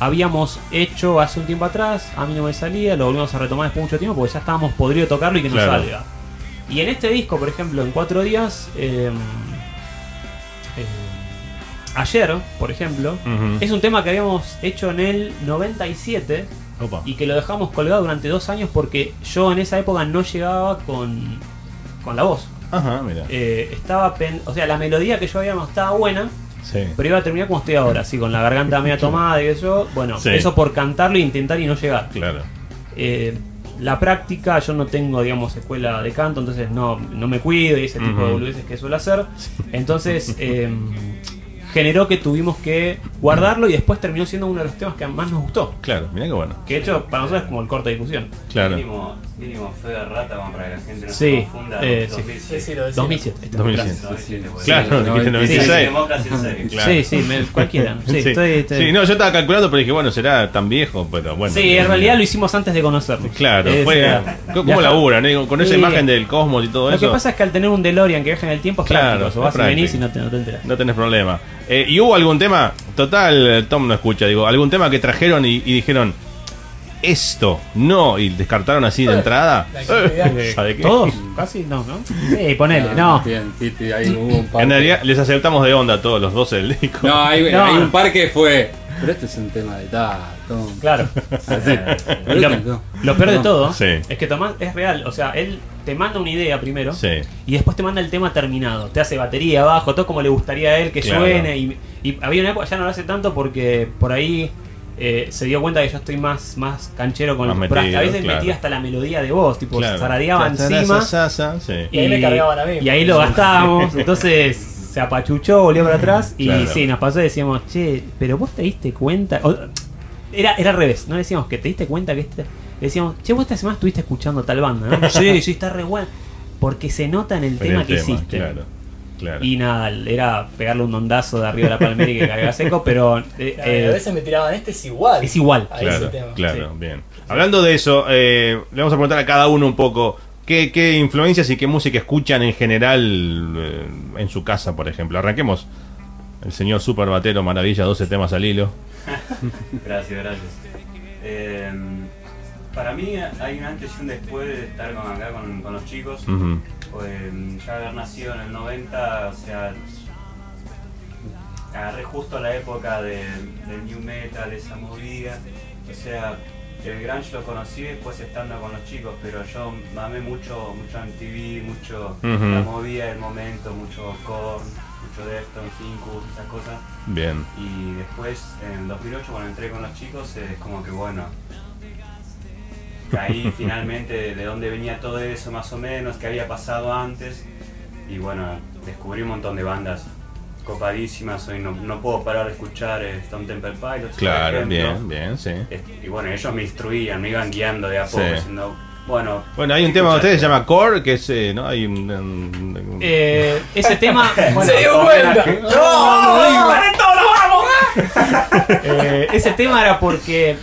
habíamos hecho hace un tiempo atrás, a mí no me salía, lo volvimos a retomar después de mucho tiempo porque ya estábamos podrido tocarlo y que no Claro. salga. Y en este disco, por ejemplo, en cuatro días, eh, eh, ayer, por ejemplo, es un tema que habíamos hecho en el 97 Opa. y que lo dejamos colgado durante dos años porque yo en esa época no llegaba con, con la voz. Ajá, mira. Eh, estaba pen- o sea, la melodía que yo habíamos estaba buena, Sí. pero iba a terminar como estoy ahora, así con la garganta media tomada y eso. Bueno, Sí. eso por cantarlo e intentar y no llegar. Claro. Eh, la práctica, yo no tengo, digamos, escuela de canto, entonces no, no me cuido y ese tipo de boludeces que suelo hacer. Entonces, eh, generó que tuvimos que guardarlo y después terminó siendo uno de los temas que más nos gustó. Claro, mira qué bueno. Que de hecho, para nosotros es como el corte de discusión. Claro. Mínimo fe de rata como para que la gente no Sí, se confunda. eh, sí. 2007. Decilo, decilo. 2007. está, 2007. gracias. 2007, pues. Claro, Sí, dijiste no, 96. sí. Claro. Sí, sí, me- cualquiera. Sí, Sí. estoy- estoy- Sí, no, yo estaba calculando, pero dije, bueno, será tan viejo, pero bueno. Sí, en realidad lo hicimos antes de conocerlo. Claro, Eh, fue. o sea, ¿Cómo laburan? eh? Con esa Sí. imagen del cosmos y todo Lo eso. que pasa es que al tener un DeLorean que viaja en el tiempo es Claro, práctico. Vas es y venís y no te, no te enteras. No tenés problema. Eh, ¿Y hubo algún tema? Total, Tom no escucha, digo, algún tema que trajeron y, y dijeron, esto, no, y descartaron así de entrada. Eh, ¿sabe qué? ¿Todos? Casi, no, ¿no? Sí, ponele, no. Un par. En realidad les aceptamos de onda a todos los 12 del disco. No, hay, No. hay un par que fue. Pero este es un tema de tato. Claro. Así. Y lo, lo peor de No. todo Sí. es que Tomás es real. O sea, él te manda una idea primero Sí. y después te manda el tema terminado. Te hace batería abajo, todo como le gustaría a él que Claro. suene. Y, y había una época, ya no lo hace tanto porque por ahí eh, se dio cuenta que yo estoy más, más canchero con Más los pero hasta a metido, veces claro. metía hasta la melodía de voz, tipo Claro. zaradeaba encima. sa- sa- sa- sí. Y ahí me cargaban a mí. y ahí lo gastábamos. Entonces se apachuchó, volvió para atrás y Claro. sí, nos pasó y decíamos, che, pero vos te diste cuenta. O- era, era al revés, no decíamos que te diste cuenta que este. Decíamos, che, vos esta semana estuviste escuchando tal banda, ¿no? sí, sí, está re bueno. Porque se nota en el Pero tema el que tema, hiciste. Claro, claro. Y nada, era pegarle un ondazo de arriba de la palmera y que caiga seco, pero eh, Claro, eh, a veces me tiraban, este es igual. es igual. Ahí es el Claro, tema. claro, bien. Hablando de eso, eh, le vamos a preguntar a cada uno un poco qué, qué influencias y qué música escuchan en general eh, en su casa, por ejemplo. Arranquemos. El señor Super Batero, maravilla, 12 temas al hilo. Gracias, gracias. Eh, para mí hay un antes y un después de estar con acá con, con los chicos. Pues, ya haber nacido en el 90, o sea, agarré justo la época de, del new metal, esa movida. O sea, el grunge lo conocí después estando con los chicos, pero yo mamé mucho, mucho MTV, mucho la movida del momento, mucho Korn, mucho Deftones, Incubus, esas cosas. Bien. Y después, en el 2008, cuando entré con los chicos, es como que bueno, caí finalmente de, de dónde venía todo eso, más o menos, qué había pasado antes. Y bueno, descubrí un montón de bandas copadísimas. Hoy no, no puedo parar de escuchar eh, Stone Temple Pilots. por Claro, ejemplo. bien, bien, sí. Este, Y bueno, ellos me instruían, me iban guiando de a poco, Sí. diciendo, bueno. Bueno, hay un tema de ustedes que se llama Core, que es, eh, ¿no? Hay un... un- un- Eh, ese tema. bueno, Se dio cuenta. Eh, ese tema era porque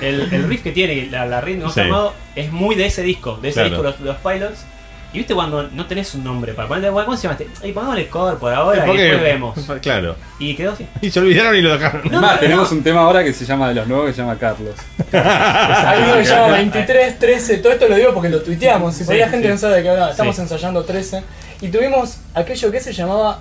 el, el riff que tiene, la, la ritmo Sí. armado, es muy de ese disco, de ese Claro. disco los, los Pilots. Y viste cuando no tenés un nombre para ponerle, ¿cómo se llama? este? Y pongámosle core por ahora ¿Por y después vemos. Claro. Y quedó así. Y se olvidaron y lo dejaron. Más, tenemos un tema ahora que se llama de los nuevos que se llama Carlos. Hay uno que se llama 23, 13, todo esto lo digo porque lo tuiteamos, y por ahí Sí, la gente sí. no sabe de qué hablaba. Estamos Sí. ensayando 13 y tuvimos aquello que se llamaba.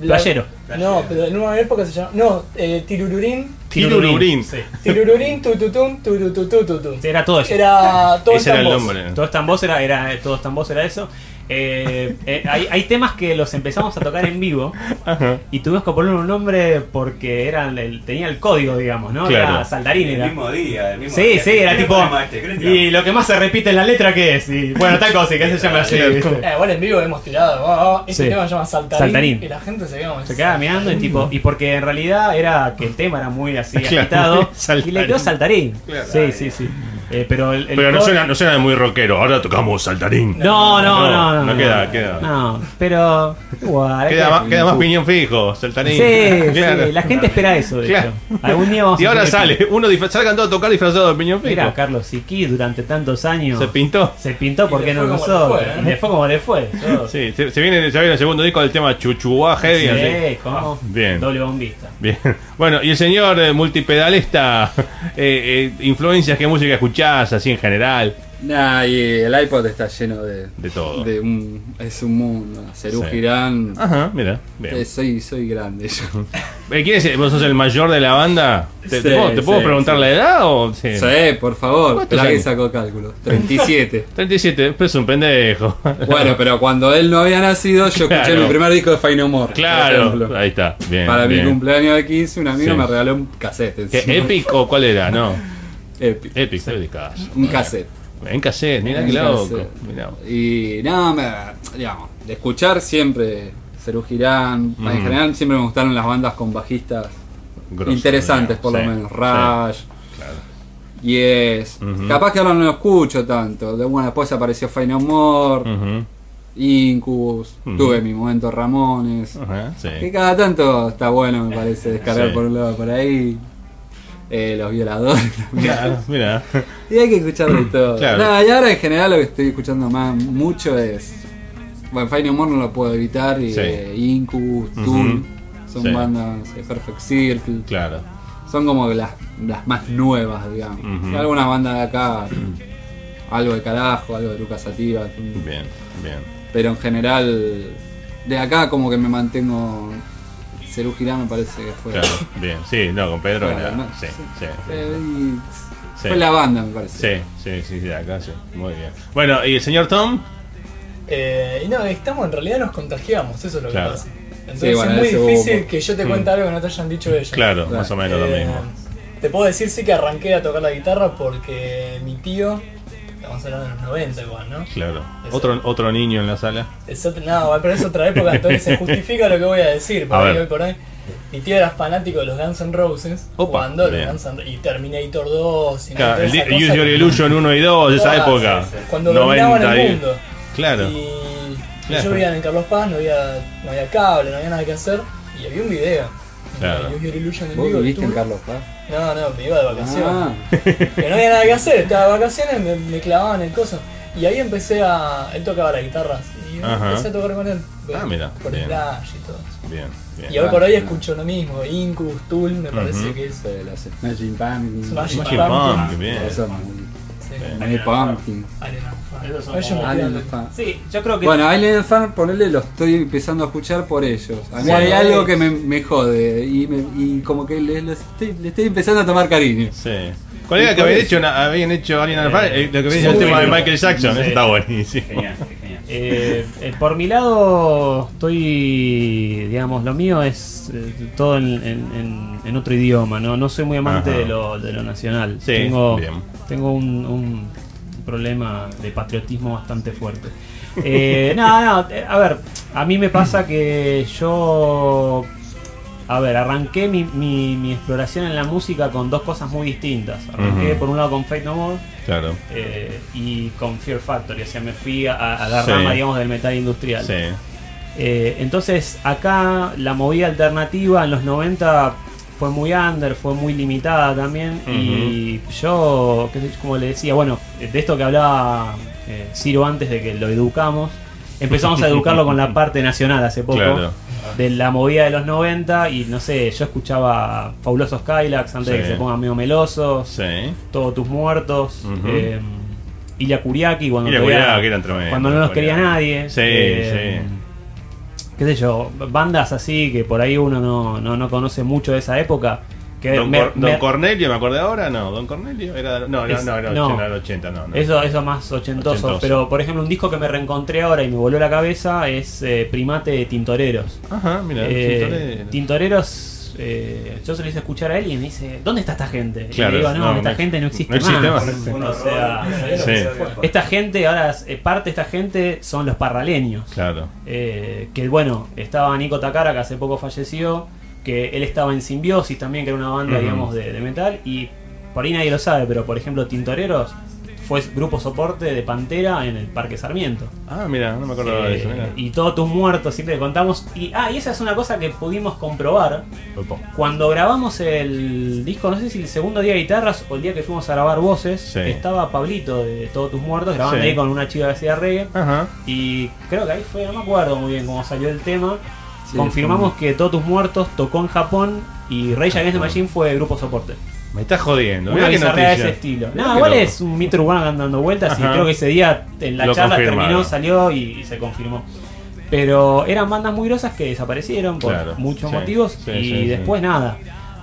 La- Playero. No, pero en una época se llamaba. No, eh, Tirururín. Tirururín. Sí. Tirururín, tututun, tututututun. Era todo eso. Era todo Ese era el nombre. Todo está en voz era, era todo está en voz era eso. Eh, eh, hay, hay temas que los empezamos a tocar en vivo Ajá. y tuvimos que ponerle un nombre porque eran el, tenía el código, digamos, ¿no? Claro. Era saltarín El era. mismo día, el mismo Sí, día. sí, era ¿Qué tipo. este? Y lo que más se repite en la letra, ¿qué es? Y, bueno, tal cosa, que se llama así. Eh, bueno, en vivo hemos tirado. oh, oh, este Sí. tema se llama Saltarín, Saltarín. Y la gente se quedaba Se quedaba mirando y tipo. Y porque en realidad era que el tema era muy así agitado. saltarín. Y le quedó saltarín. Claro. Sí, sí, sí. Eh, pero el, el Pero no core- suena, no suena muy rockero. Ahora tocamos saltarín. No, no, no, no. No queda, queda. No, pero. Igual. Queda, que- más, queda más piñón fijo, saltarín. Sí, Claro. sí, la gente espera eso, de Claro. hecho. Algún día vamos Y a ahora tener que- sale, uno disfra- salgan todos a tocar disfrazado de piñón fijo. Mira, Carlos Siquí durante tantos años Se pintó. se pintó porque no como le nosotros. fue, ¿eh? Le fue como le fue. Sí, se, se viene, se viene el segundo disco del tema Chuchuá Heavy. así. Sí, ¿cómo? Ah, bien. Doble bombista. Bien. Bueno, y el señor eh, multipedalista, eh, eh, influencias, ¿qué música escuchás así en general? Nah, y el iPod está lleno de. De todo. de un, es un mundo. Cerú Sí. Girán. Ajá, mira. Bien. Eh, soy, soy grande yo. Eh, ¿Quién es? ¿Vos sos el mayor de la banda? ¿Te, puedo, te puedo sí, preguntar la edad o...? Sí. Por favor. ¿Cuántos Espera que años? sacó cálculo. 37. 37, pero es un pendejo. bueno, pero cuando él no había nacido, yo escuché mi primer disco de Fine por Claro, ahí está. Bien. Para bien. mi cumpleaños de 15, un amigo me regaló un cassette. ¿Qué, encima. ¿Epic o cuál era? No. Epic. Epic, Epic. Un cassette. En cassette, mira Un qué loco. Mirá. Y nada, me, digamos, de escuchar siempre Cerú Girán. Mm. En general siempre me gustaron las bandas con bajistas Grosso, interesantes, digamos. por lo Sí, menos. sí, Rush. claro. Y es. Capaz que ahora no lo escucho tanto. De, bueno, después apareció Fine More. Incubus. Tuve mi momento Ramones. Sí. Que cada tanto está bueno, me parece, descargar Sí. por un lado por ahí. Eh, los violadores. Claro, mira. y hay que escuchar de todo. Claro. Y ahora en general lo que estoy escuchando más mucho es. Bueno, Fine No More no lo puedo evitar. Y Sí. eh, Incubus. Tool. Son Sí. bandas de Perfect Circle. Claro. son como las, las más nuevas, digamos. Ujú. Y algunas bandas de acá, algo de carajo, algo de Lucas Sativa. Bien, bien. Pero en general, de acá como que me mantengo. Cerú Girá me parece que fue. Claro, bien. Sí, no, con Pedro Claro, era- no, sí, sí. sí, sí. Y Sí. Fue la banda, me parece. Sí, sí, sí, de acá sí. Muy bien. Bueno, ¿y el señor Tom? Eh, y no, estamos, en realidad nos contagiamos, eso es lo que pasa. Entonces Sí, bueno, es muy difícil hubo- que yo te Mm. cuente algo que no te hayan dicho ellos. Claro, Claro. más o menos lo Eh, mismo. Te puedo decir sí que arranqué a tocar la guitarra porque mi tío, estamos hablando de los 90 igual, ¿no? Claro. Otro, otro niño en la sala. Es no, pero es otra época, entonces se justifica lo que voy a decir. Por A ahí, ver. hoy por hoy. Mi tío era fanático de los Guns N' Roses, Opa, jugando los. Guns N' y Terminator 2 y Claro, el Use Your que- Illusion 1 y 2, esa época. sí, sí. Cuando dominaban el mundo. Claro. Y Claro. yo vivía en Carlos Paz, no había, no había cable, no había nada que hacer. Y había un video. Claro. Use Your Illusion en ¿Vos vivo, viviste en Carlos Paz? No, no, me iba de vacaciones. Ah, Que no había nada que hacer, estaba de vacaciones, me, me clavaba en el coso. Y ahí empecé a. Él tocaba la guitarra. Y Ajá. empecé a tocar con él. Ah, mira, Por bien. Slash y todo eso. Bien, bien. Y hoy por hoy escucho lo mismo. Incubus, Tool, me parece Ujú. que es. Smashing Pumpkins. Smashing. Pumpkins, bien. Eso Sí. muy Pumpkin. Alien. Sí, yo creo que. Bueno, Alien Fan, ponerle lo estoy empezando a escuchar por ellos. A mí Bueno, hay algo es- que me, me jode y, me- y como que le, le estoy, le estoy empezando a tomar cariño. Sí. ¿Cuál era que habían hecho? una- habían hecho Alien Alpha, Eh, eh, lo que sí, viene el tema de. Michael Jackson, Sí. eso está buenísimo. Genial. Eh, eh, por mi lado, estoy, digamos, lo mío es eh, todo en, en- en- en otro idioma, ¿no? No soy muy amante de lo, de lo nacional. Sí, tengo bien. tengo un, un problema de patriotismo bastante fuerte. No, no, a ver, a mí me pasa que yo... A ver, arranqué mi, mi- mi exploración en la música con dos cosas muy distintas. Arranqué por un lado con Fate No More Claro. eh, y con Fear Factory, o sea, me fui a, a la Sí. rama, digamos, del metal industrial. Sí. Eh, entonces, acá la movida alternativa en los 90 fue muy under, fue muy limitada también. Y yo, qué sé yo, como le decía, bueno, de esto que hablaba eh, Ciro antes de que lo educamos, empezamos a educarlo con la parte nacional hace poco. Claro. De la movida de los 90 y no sé, yo escuchaba Fabulosos Kylax antes de Sí. que se pongan medio melosos. Sí. Todos tus muertos. Ujú. eh, Ilya Kuriaki cuando, Ilya todavía- Kuriaki eran tremendos, cuando no los quería nadie. Sí, Eh, Qué sé yo, bandas así que por ahí uno no, no, no conoce mucho de esa época. Que Don, me- Cor- Don me- Cornelio, ¿me acordé ahora? No, Don Cornelio era. No, no, Es- no, era no. 80, era 80, no. no. eso, eso más ochentoso, Ochentoso. Pero por ejemplo, un disco que me reencontré ahora y me voló la cabeza es eh, Primate de Tintoreros. Ajá, mira, Eh, Tintoreros. Tintoreros, eh, yo se lo hice escuchar a él y me dice: ¿Dónde está esta gente? Claro, y le digo: No, no, esta no- gente no existe, no existe más. más. O sea, Sí. esta gente, ahora, eh, parte de esta gente son los parraleños. Claro. Eh, que bueno, estaba Nico Takara, que hace poco falleció, que él estaba en Simbiosis también, que era una banda, digamos, de, de metal, y por ahí nadie lo sabe, pero por ejemplo, Tintoreros fue grupo soporte de Pantera en el Parque Sarmiento. Ah, mira, no me acuerdo de eso. Eh, Mira. y todos tus muertos, siempre le contamos. Y, ah, y esa es una cosa que pudimos comprobar cuando grabamos el disco, no sé si el segundo día de guitarras o el día que fuimos a grabar voces, Sí. estaba Pablito de Todos tus muertos grabando Sí. ahí con una chica que hacía reggae. Ajá. Y creo que ahí fue, no me acuerdo muy bien cómo salió el tema. Sí, Confirmamos que Todos tus muertos tocó en Japón y Rage Against the Machine fue grupo soporte. Me estás jodiendo. Una bizarrea de ese estilo. No, igual loco. es un mito urbano que anda dando vueltas y creo que ese día en la Lo charla terminó, salió y, y se confirmó. Pero eran bandas muy grosas que desaparecieron por Claro, muchos sí, motivos sí, y después nada.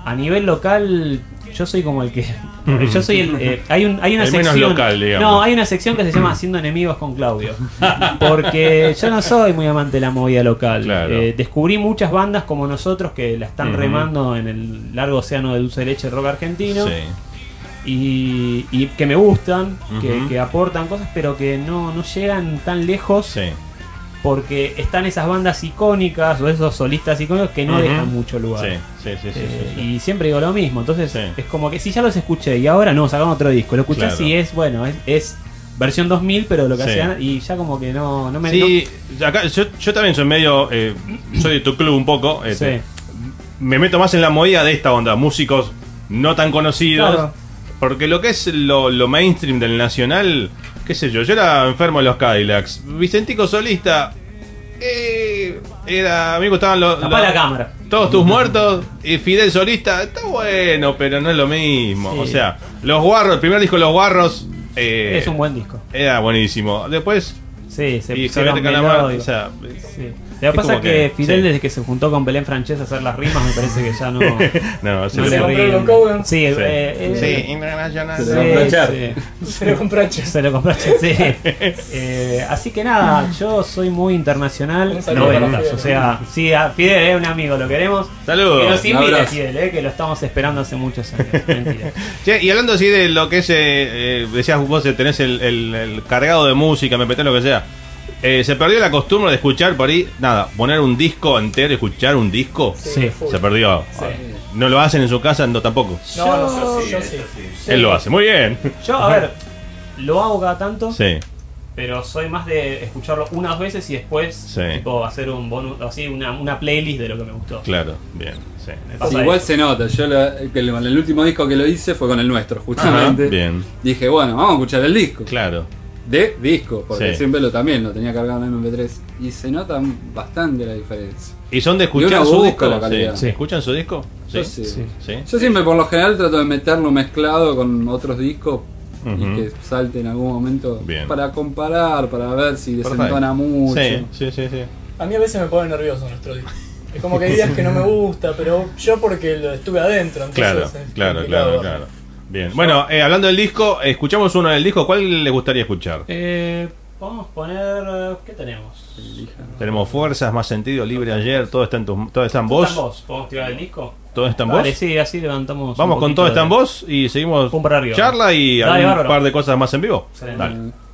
A nivel local, yo soy como el que. yo soy el. eh, hay, un, hay una El menos sección. local, digamos. No, hay una sección que se llama Haciendo enemigos con Claudio. Porque yo no soy muy amante de la movida local. Claro. Eh, descubrí muchas bandas como nosotros que la están remando en el largo océano de dulce de leche rock argentino Sí. y, y que me gustan, que, que aportan cosas, pero que no, no llegan tan lejos Sí. Porque están esas bandas icónicas o esos solistas icónicos que no dejan mucho lugar. Sí, sí, sí, sí, Eh, sí. Y siempre digo lo mismo, entonces es como que si ya los escuché y ahora no, sacaron otro disco, lo escuché Claro. y es, bueno, es, es versión 2000, pero lo que Sí. hacían y ya como que no, no me... Sí, acá, yo, yo también soy medio. eh, soy de tu club un poco. este, sí. Me meto más en la movida de esta onda. Músicos no tan conocidos. Claro. Porque lo que es lo, lo mainstream del nacional. Qué sé yo, yo era enfermo de los Cadillacs. Vicentico Solista. eh, era. A mí me gustaban los. Tapá los- la cámara. Todos tus muertos y Fidel solista, está bueno, pero no es lo mismo. Sí. O sea, Los Guarros, el primer disco Los Guarros eh, Es un buen disco. era buenísimo. Después, Sí, se y o sea, Sí. Lo que pasa es que, Fidel, sí. desde que se juntó con Belén Francés a hacer las rimas, me parece que ya no. no, se no le compró los. Sí, Sí. eh, eh, Sí, internacional. Se lo compró. Se lo compró. Se lo compraste, sí. Eh, así que nada, yo soy muy internacional. Fidel. o sea, sí, a Fidel es un amigo, lo queremos. Saludos. Que nos invite. Fidel, eh, que lo estamos esperando hace muchos años. Mentira. Che, y hablando así de lo que es, eh, eh, decías vos, eh, tenés el, el- el cargado de música, me lo que sea. Eh, se perdió la costumbre de escuchar por ahí, nada, poner un disco entero, escuchar un disco. Sí. Se perdió. No lo hacen en su casa, no tampoco. No, no, Yo- yo, yo sí. Él lo hace, muy bien. Yo, a ver, lo hago cada tanto, Sí, pero soy más de escucharlo unas veces y después Sí. tipo, hacer un bonus, así una, una playlist de lo que me gustó. claro, bien. Sí. Igual eso. se nota. Yo lo- que el, el último disco que lo hice fue con el nuestro, Ajá, justamente. bien, Dije, bueno, vamos a escuchar el disco. claro. De disco, porque Sí. siempre lo también lo tenía cargado en MP3. Y se nota bastante la diferencia. ¿Y son de escuchar su disco? la calidad. Sí. ¿Escuchan su disco? Yo sí. Sí. ¿Sí? Yo siempre por lo general trato de meterlo mezclado con otros discos y que salte en algún momento Bien. para comparar, para ver si desentona mucho. Sí, sí, sí, sí. A mí a veces me pone nervioso nuestro disco. Es como que hay días que no me gusta, pero yo porque lo estuve adentro. Entonces Claro, es claro, complicado. claro, claro. Bien. Bueno, eh, hablando del disco, escuchamos uno del disco. ¿Cuál le gustaría escuchar? Eh, podemos poner. ¿Qué tenemos? Tenemos fuerzas, más sentido, libre ayer, todo está en, tu, todo está en ¿Está en vos. vos? ¿Podemos tirar el disco? Todo está en Vale, vos. sí, así levantamos. Vamos un con todo está en vos y seguimos arriba. charla y Dale, bárbaro. par de cosas más en vivo. Excelente. Dale.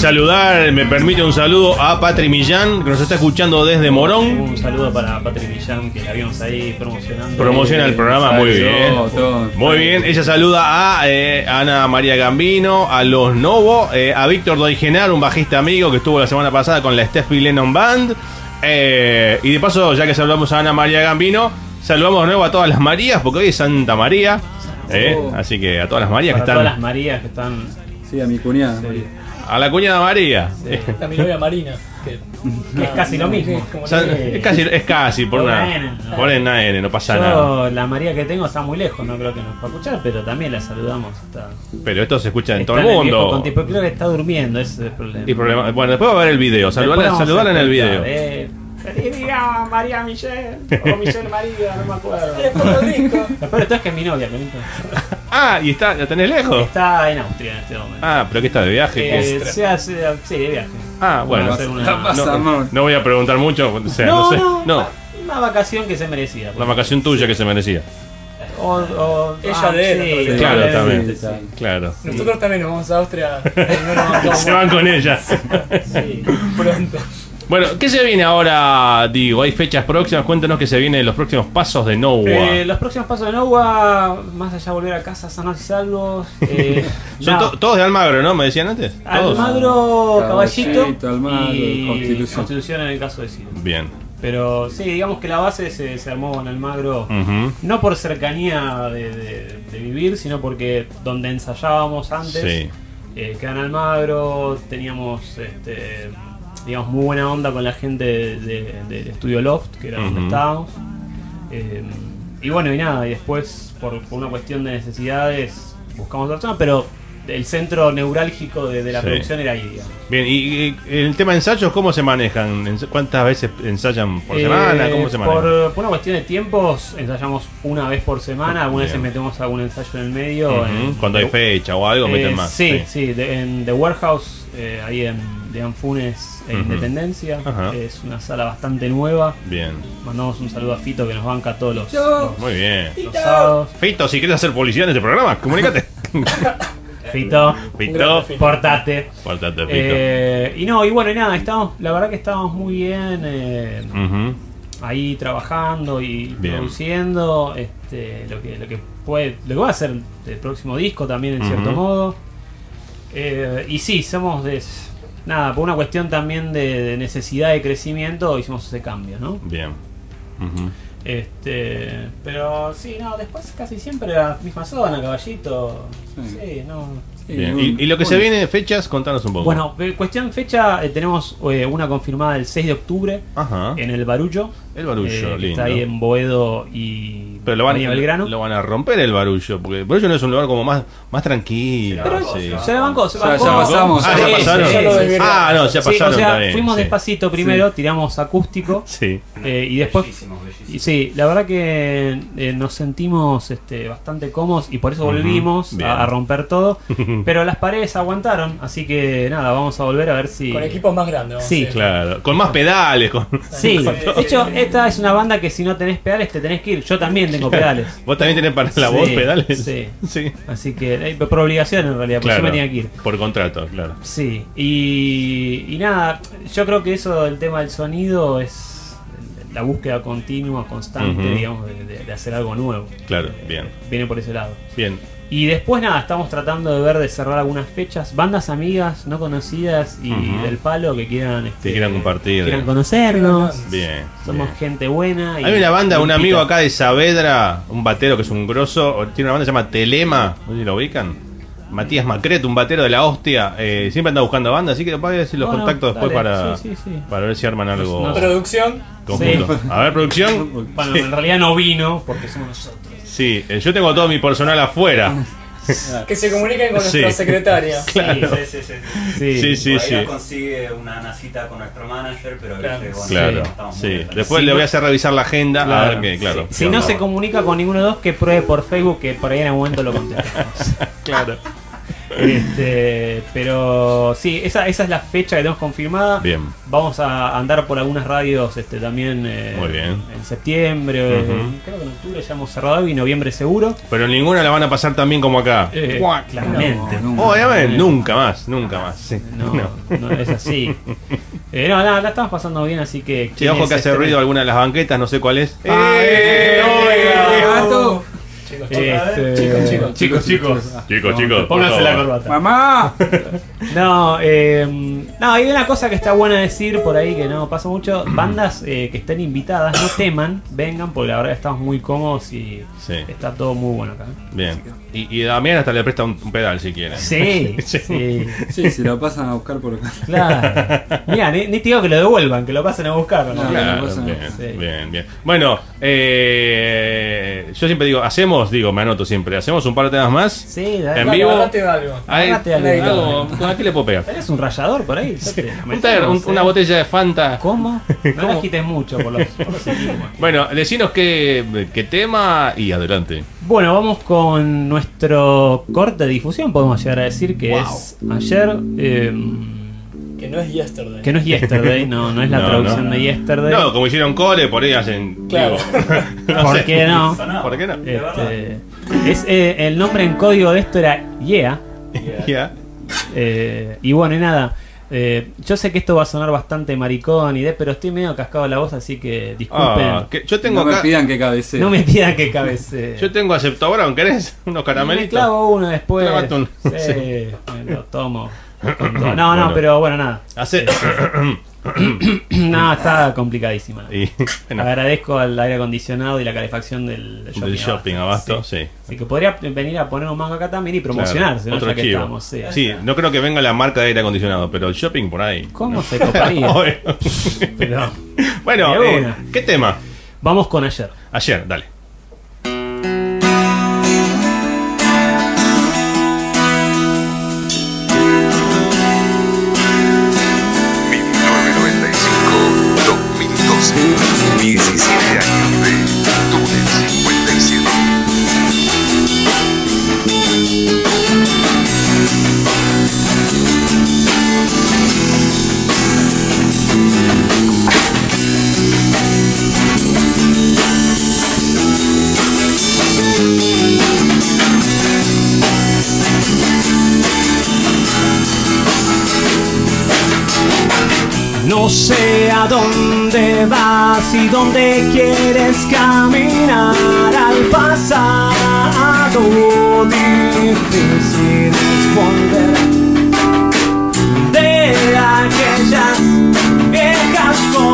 Saludar, me permite un saludo a Patri Millán, que nos está escuchando desde Morón. Un saludo para Patrick Millán, que la vimos ahí promocionando. Promociona el programa, muy bien. todo. Muy bien, ella saluda a eh, Ana María Gambino, a Los Novo, eh, a Víctor Doigenar, un bajista amigo que estuvo la semana pasada con la Steffi Lennon Band. eh, y de paso, ya que saludamos a Ana María Gambino, saludamos de nuevo a todas las Marías, porque hoy es Santa María. así que a todas las Marías que Para todas las están. Marías que están. Sí, a mi cuñada. Sí. A la cuñada María. Está mi novia Marina, que, Que es casi lo mismo. es como O sea, la- es casi, es casi por Por una. N. Por una N, no pasa nada. Yo, la María que tengo está muy lejos, no creo que nos va a escuchar, pero también la saludamos. Está, Pero esto se escucha en todo el mundo. Pero creo que está durmiendo, ese es el problema. Y problema- Bueno, después va a ver el video. Después Saludala, vamos a saludala en el video. eh. Feliz día, María Michelle. O Michelle María, no me acuerdo. Es por los discos. Lo peor de todo es que es mi novia, que nunca- Ah, y está, ¿la tenés lejos? Está en Austria en este momento. Ah, pero que está de viaje. Eh, ¿qué? se hace, sí, de viaje. Ah, bueno. A una- No, no voy a preguntar mucho, o sea, no, sé. No, Una vacación que se merecía. la vacación tuya que se merecía. O, o- Ella de él, sí, sí. Claro, también. sí. Claro. Nosotros también nos vamos a Austria y no nos vamos Se van con ella. Sí. pronto. Bueno, ¿qué se viene ahora, Digo? ¿Hay fechas próximas? Cuéntanos qué se viene en los próximos pasos de Nowa. Eh, los próximos pasos de Nowa, más allá de volver a casa sanos y salvos. Eh, Son to- todos de Almagro, ¿no? Me decían antes. Todos. Almagro, Caballito, Caballito, Almagro, y Constitución. en el caso de Ciro. Bien. Pero sí, digamos que la base se, se armó en Almagro, no por cercanía de, de- de vivir, sino porque donde ensayábamos antes, Sí. eh, queda en Almagro, teníamos este, digamos muy buena onda con la gente de- de- del estudio Loft, que era donde Ujú. estábamos. Eh, y bueno, y nada, y después por, por una cuestión de necesidades buscamos otra pero el centro neurálgico de, de la Sí. producción era ahí, digamos. Bien, y, y el tema de ensayos, ¿cómo se manejan? ¿En- ¿Cuántas veces ensayan por Eh, semana? ¿Cómo se manejan? por, por una cuestión de tiempos, ensayamos una vez por semana, algunas Bien. veces metemos algún ensayo en el medio. En- Cuando hay fecha o algo, Eh, meten más. Sí, sí, de- en The Warehouse, eh, ahí en de Anfunes e. Independencia. Ajá. Es una sala bastante nueva. Bien. Mandamos un saludo a Fito que nos banca todos los, Yo. los- Muy bien. los sábados. Fito, si quieres hacer publicidad en este programa, comunícate. Fito, Fito, portate. pórtate, Fito. Eh, y no, y bueno, y nada, estamos, la verdad que estábamos muy bien. eh, ahí trabajando y Bien. produciendo este, lo que lo que puede lo que va a ser el próximo disco también en cierto modo Eh, y sí somos de nada por una cuestión también de, de necesidad de crecimiento hicimos ese cambio no Bien. Este pero sí no después casi siempre la misma zona caballito Sí. sí no Bien. un- Y, y lo que se viene de fechas, contanos un poco. bueno cuestión fecha eh, tenemos eh, una confirmada el 6 de octubre Ajá. en el Barullo El barullo, eh, lindo. está ahí en Boedo y Pero lo van, Avenida Belgrano. lo van a romper el barullo, porque el barullo no es un lugar como más, más tranquilo. Pero sí. se la bancó, se Ya- bancó. ya pasamos. Ah, ya Sí, pasaron. sí, sí. Ah, no, ya Sí, pasaron o sea, también, fuimos sí. despacito primero, tiramos acústico Sí. eh, y después Bellísimo, bellísimo. y sí, la verdad que eh, nos sentimos este, bastante cómodos y por eso volvimos a, a romper todo. Pero las paredes aguantaron, así que nada, vamos a volver a ver si. Con equipos más grandes. vamos Sí. Claro. Con más pedales. Con... Sí, de hecho, esta es una banda que si no tenés pedales te tenés que ir. Yo también tengo pedales. ¿Vos también tenés para la Sí, voz pedales? sí. Sí. Así que, eh, por obligación en realidad, porque Claro. yo me tenía que ir. Por contrato, claro. Sí, y, y nada, yo creo que eso del tema del sonido es la búsqueda continua, constante, digamos, de, de- de hacer algo nuevo. Claro, Eh, bien. Viene por ese lado. Bien. Y después nada, estamos tratando de ver de cerrar algunas fechas, bandas amigas no conocidas y del palo que quieran este, Que quieran compartir. quieran conocernos. Bien. Somos bien. gente buena. y- Hay una banda, un amigo acá de Saavedra, un batero que es un grosso, tiene una banda que se llama Telema, no sé si lo ubican. Matías Macret, un batero de la hostia, eh, siempre anda buscando bandas, así que voy a decir los Bueno, contactos después para, sí, sí, sí. para ver si arman algo Producción. conjunto. Sí. A ver, producción. Bueno, en realidad no vino porque somos nosotros. Sí, eh, yo tengo todo mi personal afuera. Que se comuniquen con Sí. nuestra secretaria. Claro. Sí, sí, sí. Sí, Sí, sí, sí. consigue una, una cita con nuestro manager, pero Claro. viste, bueno, Claro, no estamos muy sí. atentos. Después Sí, le voy no- a hacer revisar la agenda. A Claro. ver que, claro. Si no se comunica con ninguno de los dos, que pruebe por Facebook que por ahí en algún momento lo contestamos. Claro. Este, pero sí, esa, esa es la fecha que tenemos confirmada. Bien. Vamos a andar por algunas radios este, también eh, Muy bien. en septiembre. creo que en octubre ya hemos cerrado y noviembre seguro. Pero ninguna la van a pasar tan bien como acá. Eh, claramente. No, no. Obviamente, nunca más, nunca más. Sí. No, no es así. Eh, no, la, la estamos pasando bien, así que. Sí, ojo que hace estén- ruido alguna de las banquetas, no sé cuál es. Este, chicos, chicos. chicos, chicos. Chicos, chicos. por Pónganse la corbata. ¡Mamá! No, eh, no, hay una cosa que está buena decir por ahí que no pasa mucho. Bandas eh, que estén invitadas, no teman, vengan, porque la verdad estamos muy cómodos y Sí. está todo muy bueno acá. Bien. Y, y Damián hasta le presta un, un pedal si quiere. Sí, Sí. sí, Sí, si lo pasan a buscar por acá. claro. Mira, ni, ni te digo que lo devuelvan, que lo pasen a buscar. ¿no? No, Claro, pasa bien. Sí. bien, bien. Bueno, eh, yo siempre digo, hacemos, digo, me anoto siempre, hacemos un par de temas más. Sí, dale. En Dale, vivo. agarrate algo. Ay, Agárrate algo. algo, ¿A qué le puedo pegar? ¿Tenés un rallador por ahí? Un taller, un- una botella de Fanta. ¿Cómo? No ¿Cómo? la quites mucho por los, por los equipos. Bueno, decinos qué, qué tema y adelante. Bueno, vamos con nuestro corte de difusión, podemos llegar a decir que es ayer. eh, Que no es yesterday. que no es Yesterday, no, no es la No, traducción no. de Yesterday. No, como hicieron cole, por ahí hacen. Claro. ¿Por sé. qué no? ¿Por qué no? Este, es, eh, el nombre en código de esto era Yeah. Ya. eh, y bueno, y nada. Eh, yo sé que esto va a sonar bastante maricón y de, pero estoy medio cascado de la voz, así que disculpen. Ah, que- yo tengo No me pidan que cabecee. no me pidan que cabece. Yo tengo acepto Brown, ¿querés? Unos me caramelitos. clavo uno después. Un- Sí, me lo tomo. No, no, Bueno. pero bueno, nada. Hace. no, está complicadísima. y, bueno, Agradezco al aire acondicionado y la calefacción del, del del shopping abasto, sí. Así que podría venir a poner un mango acá también y promocionarse, Claro, ¿no? que estamos, sí. Sí, no creo que venga la marca de aire acondicionado, pero el shopping por ahí. ¿Cómo se coparía? Bueno, Pero bueno De eh. ¿qué tema? vamos con ayer. Ayer, dale. Vas y dónde quieres caminar al pasado. Difícil es volver de aquellas viejas costumbres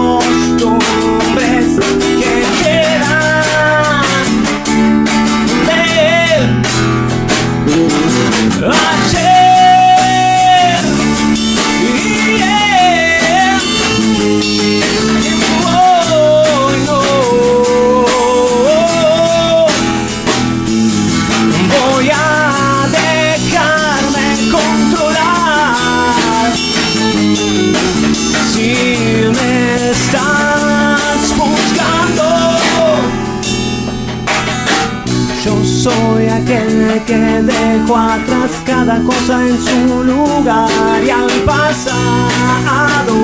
cada cosa en su lugar Y al pasado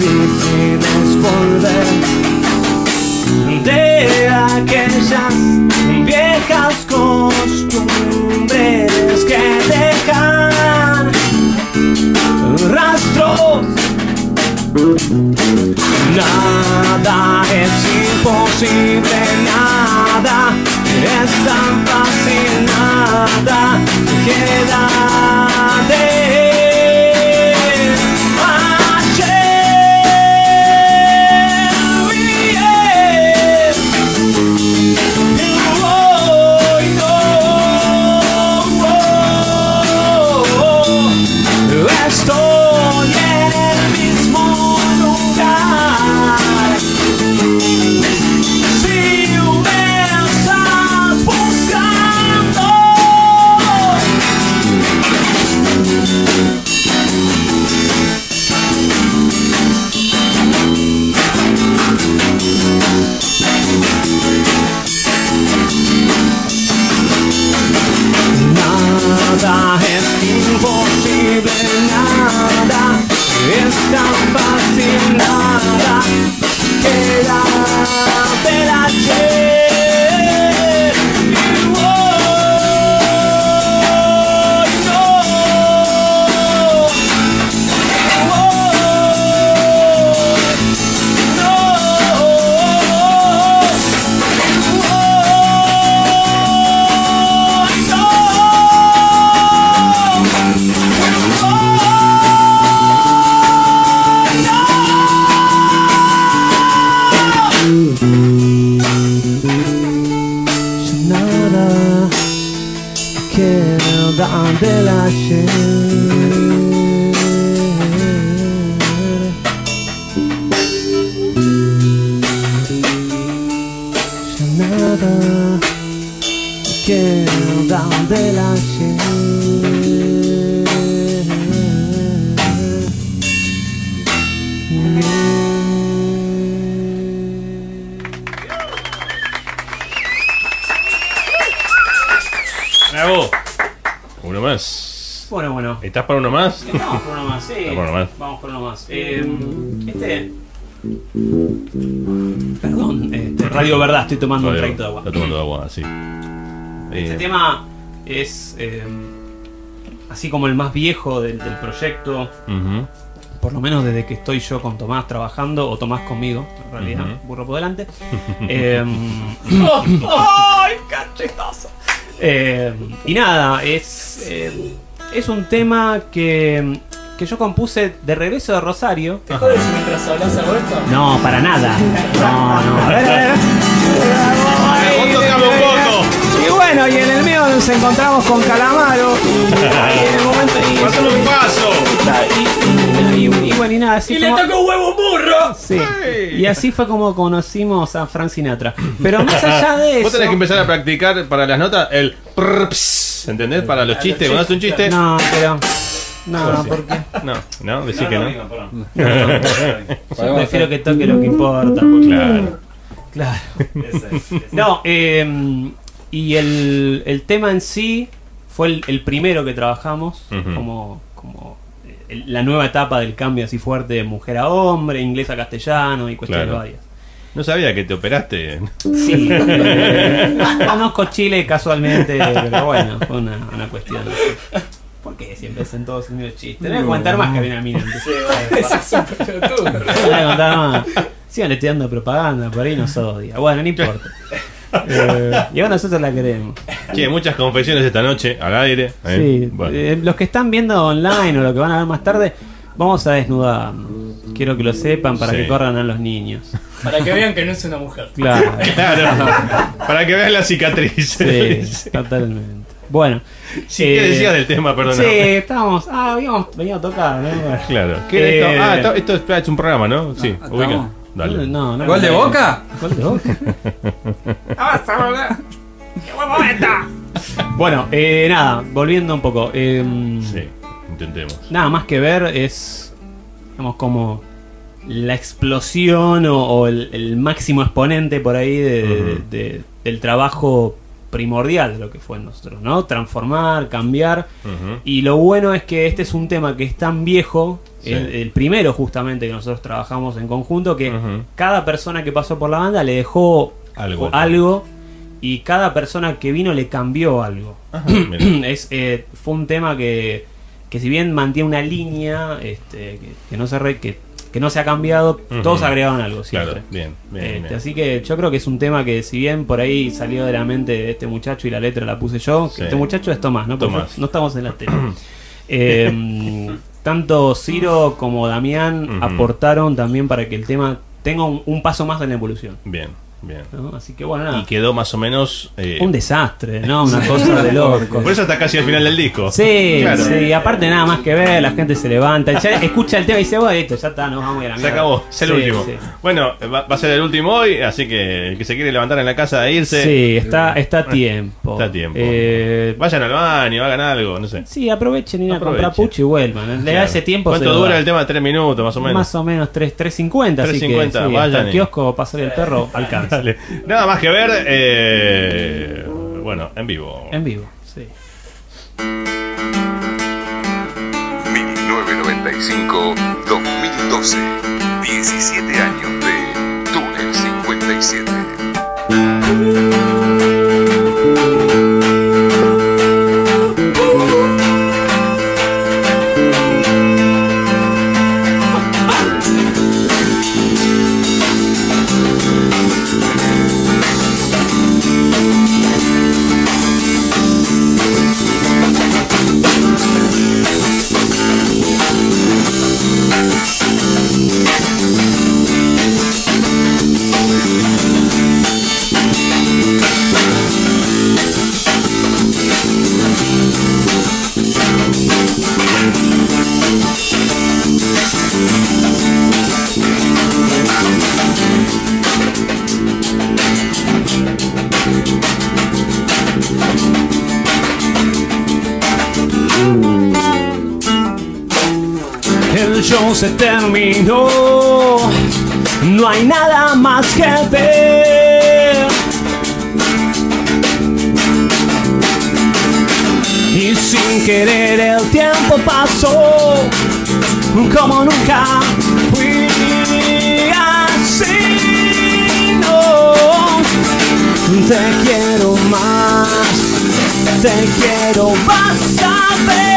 difícil es volver de aquellas viejas costumbres que dejan rastros. Nada es imposible, nada es tan fácil, nada queda ¿Estás para uno más? Vamos por uno más, sí. Vamos por uno más. Vamos por uno más. Eh, este. Perdón, este, Radio Verdad, estoy tomando un traguito de agua. Está tomando agua, sí. Este Eh, tema es eh, así como el más viejo del, del proyecto, ujú. por lo menos desde que estoy yo con Tomás trabajando, o Tomás conmigo, en realidad, burro por delante. Eh, ¡Ay! Eh, y nada, es, es un tema que, que yo compuse de regreso de Rosario. ¿Te jodes si mientras hablas hago esto? No, para nada. No, no. A ver, a ver. Vos tocame un poco. Y bueno, y en el mío nos encontramos con Calamaro. Y en el momento. y- un paso. Y, y- y bueno, y nada, así ¡Y le tocó huevo! Sí. Y así fue como conocimos a Frank Sinatra. Pero más allá de eso. Vos tenés que empezar a practicar para las notas el prr, ps, ¿entendés? Para los chistes. Cuando haces un chiste. No, pero. No, porque. No, no, decís No, que no, no. digo, perdón. Yo prefiero que toque lo que importa. Claro. Claro. No, eh, y el, el tema en sí fue el, el primero que trabajamos, como, como la nueva etapa del cambio así fuerte de mujer a hombre, inglés a castellano y cuestiones Claro. varias. No sabía que te operaste. Sí, eh, conozco Chile casualmente, pero bueno, fue una, una cuestión. ¿Por qué siempre hacen todos el mismo chiste? Te voy a contar más que viene a mí. Te voy a contar más. Sigan estudiando propaganda, por ahí nos odia. Bueno, no importa. Eh, y ahora nosotros la queremos. Che, muchas confesiones esta noche al aire. ¿eh? Sí, Bueno. eh, los que están viendo online o lo que van a ver más tarde, vamos a desnudar. Quiero que lo sepan para Sí. que corran a los niños. Para que vean que no es una mujer. Claro. Claro. Para que vean las cicatrices. Sí, totalmente. Bueno. Sí, ¿Qué decías del tema? Perdón. Sí, estábamos. Ah, habíamos venido a tocar, ¿no? Claro. ¿Qué es Eh, esto? Ah, esto, esto es, un programa, ¿no? Sí, Ah, ubica. Dale. No, no, ¿Gol de no. boca? ¿Gol de boca? bueno, eh, nada, volviendo un poco. eh, Sí, intentemos. Nada más que ver es, digamos, como la explosión o, o el, el máximo exponente por ahí de- de- del trabajo primordial de lo que fue en nosotros, ¿no? Transformar, cambiar. Y lo bueno es que este es un tema que es tan viejo, Sí. el, el primero justamente que nosotros trabajamos en conjunto, que cada persona que pasó por la banda le dejó Algo. algo y cada persona que vino le cambió algo. Ajá, es, eh, fue un tema que, que si bien mantiene una línea este, que, que no se re- que, que no se ha cambiado, todos agregaron algo siempre. Claro, bien, bien, Este, bien. Así que yo creo que es un tema que si bien por ahí salió de la mente de este muchacho y la letra la puse yo, que este muchacho es Tomás, ¿no? Porque Tomás. no estamos en la tele. Eh, tanto Ciro como Damián aportaron también para que el tema tenga un, un paso más en la evolución. Bien, bien. ¿no? Así que bueno, nada. Y quedó más o menos. eh, Un desastre, ¿no? Una cosa de loco. por eso está casi al final del disco. Sí, Claro. sí, aparte nada más que ver, la gente se levanta, ya escucha el tema y dice, bueno, listo, ya está, nos vamos a ir a la Se mierda". acabó, es el Sí, último. Sí. Bueno, va, va a ser el último hoy, así que el que se quiere levantar en la casa e irse, Sí, está, está a tiempo. Está a tiempo. Eh, vayan al baño, hagan algo, no sé. sí, aprovechen y ir a comprar pucho y vuelvan. Le da ese tiempo. ¿Cuánto dura el tema? Tres minutos, más o menos. Más o menos 3, 3.50, así que 3.50, vayan y- kiosco pasar el perro alcanza. Dale. Nada más que ver, eh, bueno, en vivo. En vivo, sí. 1995-2012. 17 años de Túnel 57. Se terminó, no hay nada más que ver. Y sin querer el tiempo pasó, como nunca fui así. No, te quiero más, te quiero, vas a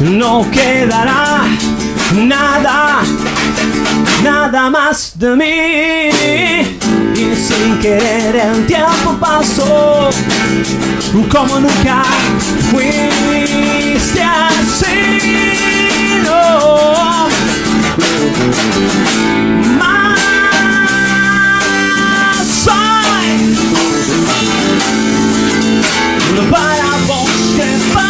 no quedará nada, nada más de mí. Y sin querer el tiempo pasó, como nunca fuiste así. No. Más soy para vos que para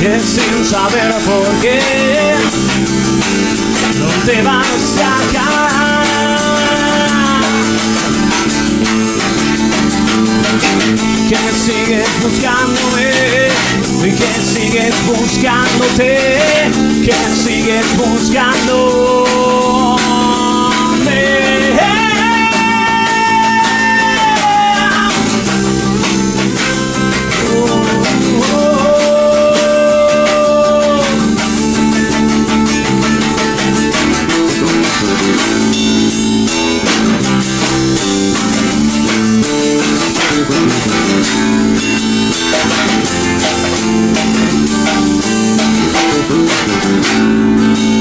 Que sin saber por qué te vas a acabar. Que sigues buscándome, que sigues buscándote, que sigues buscándome. Ooh, ooh.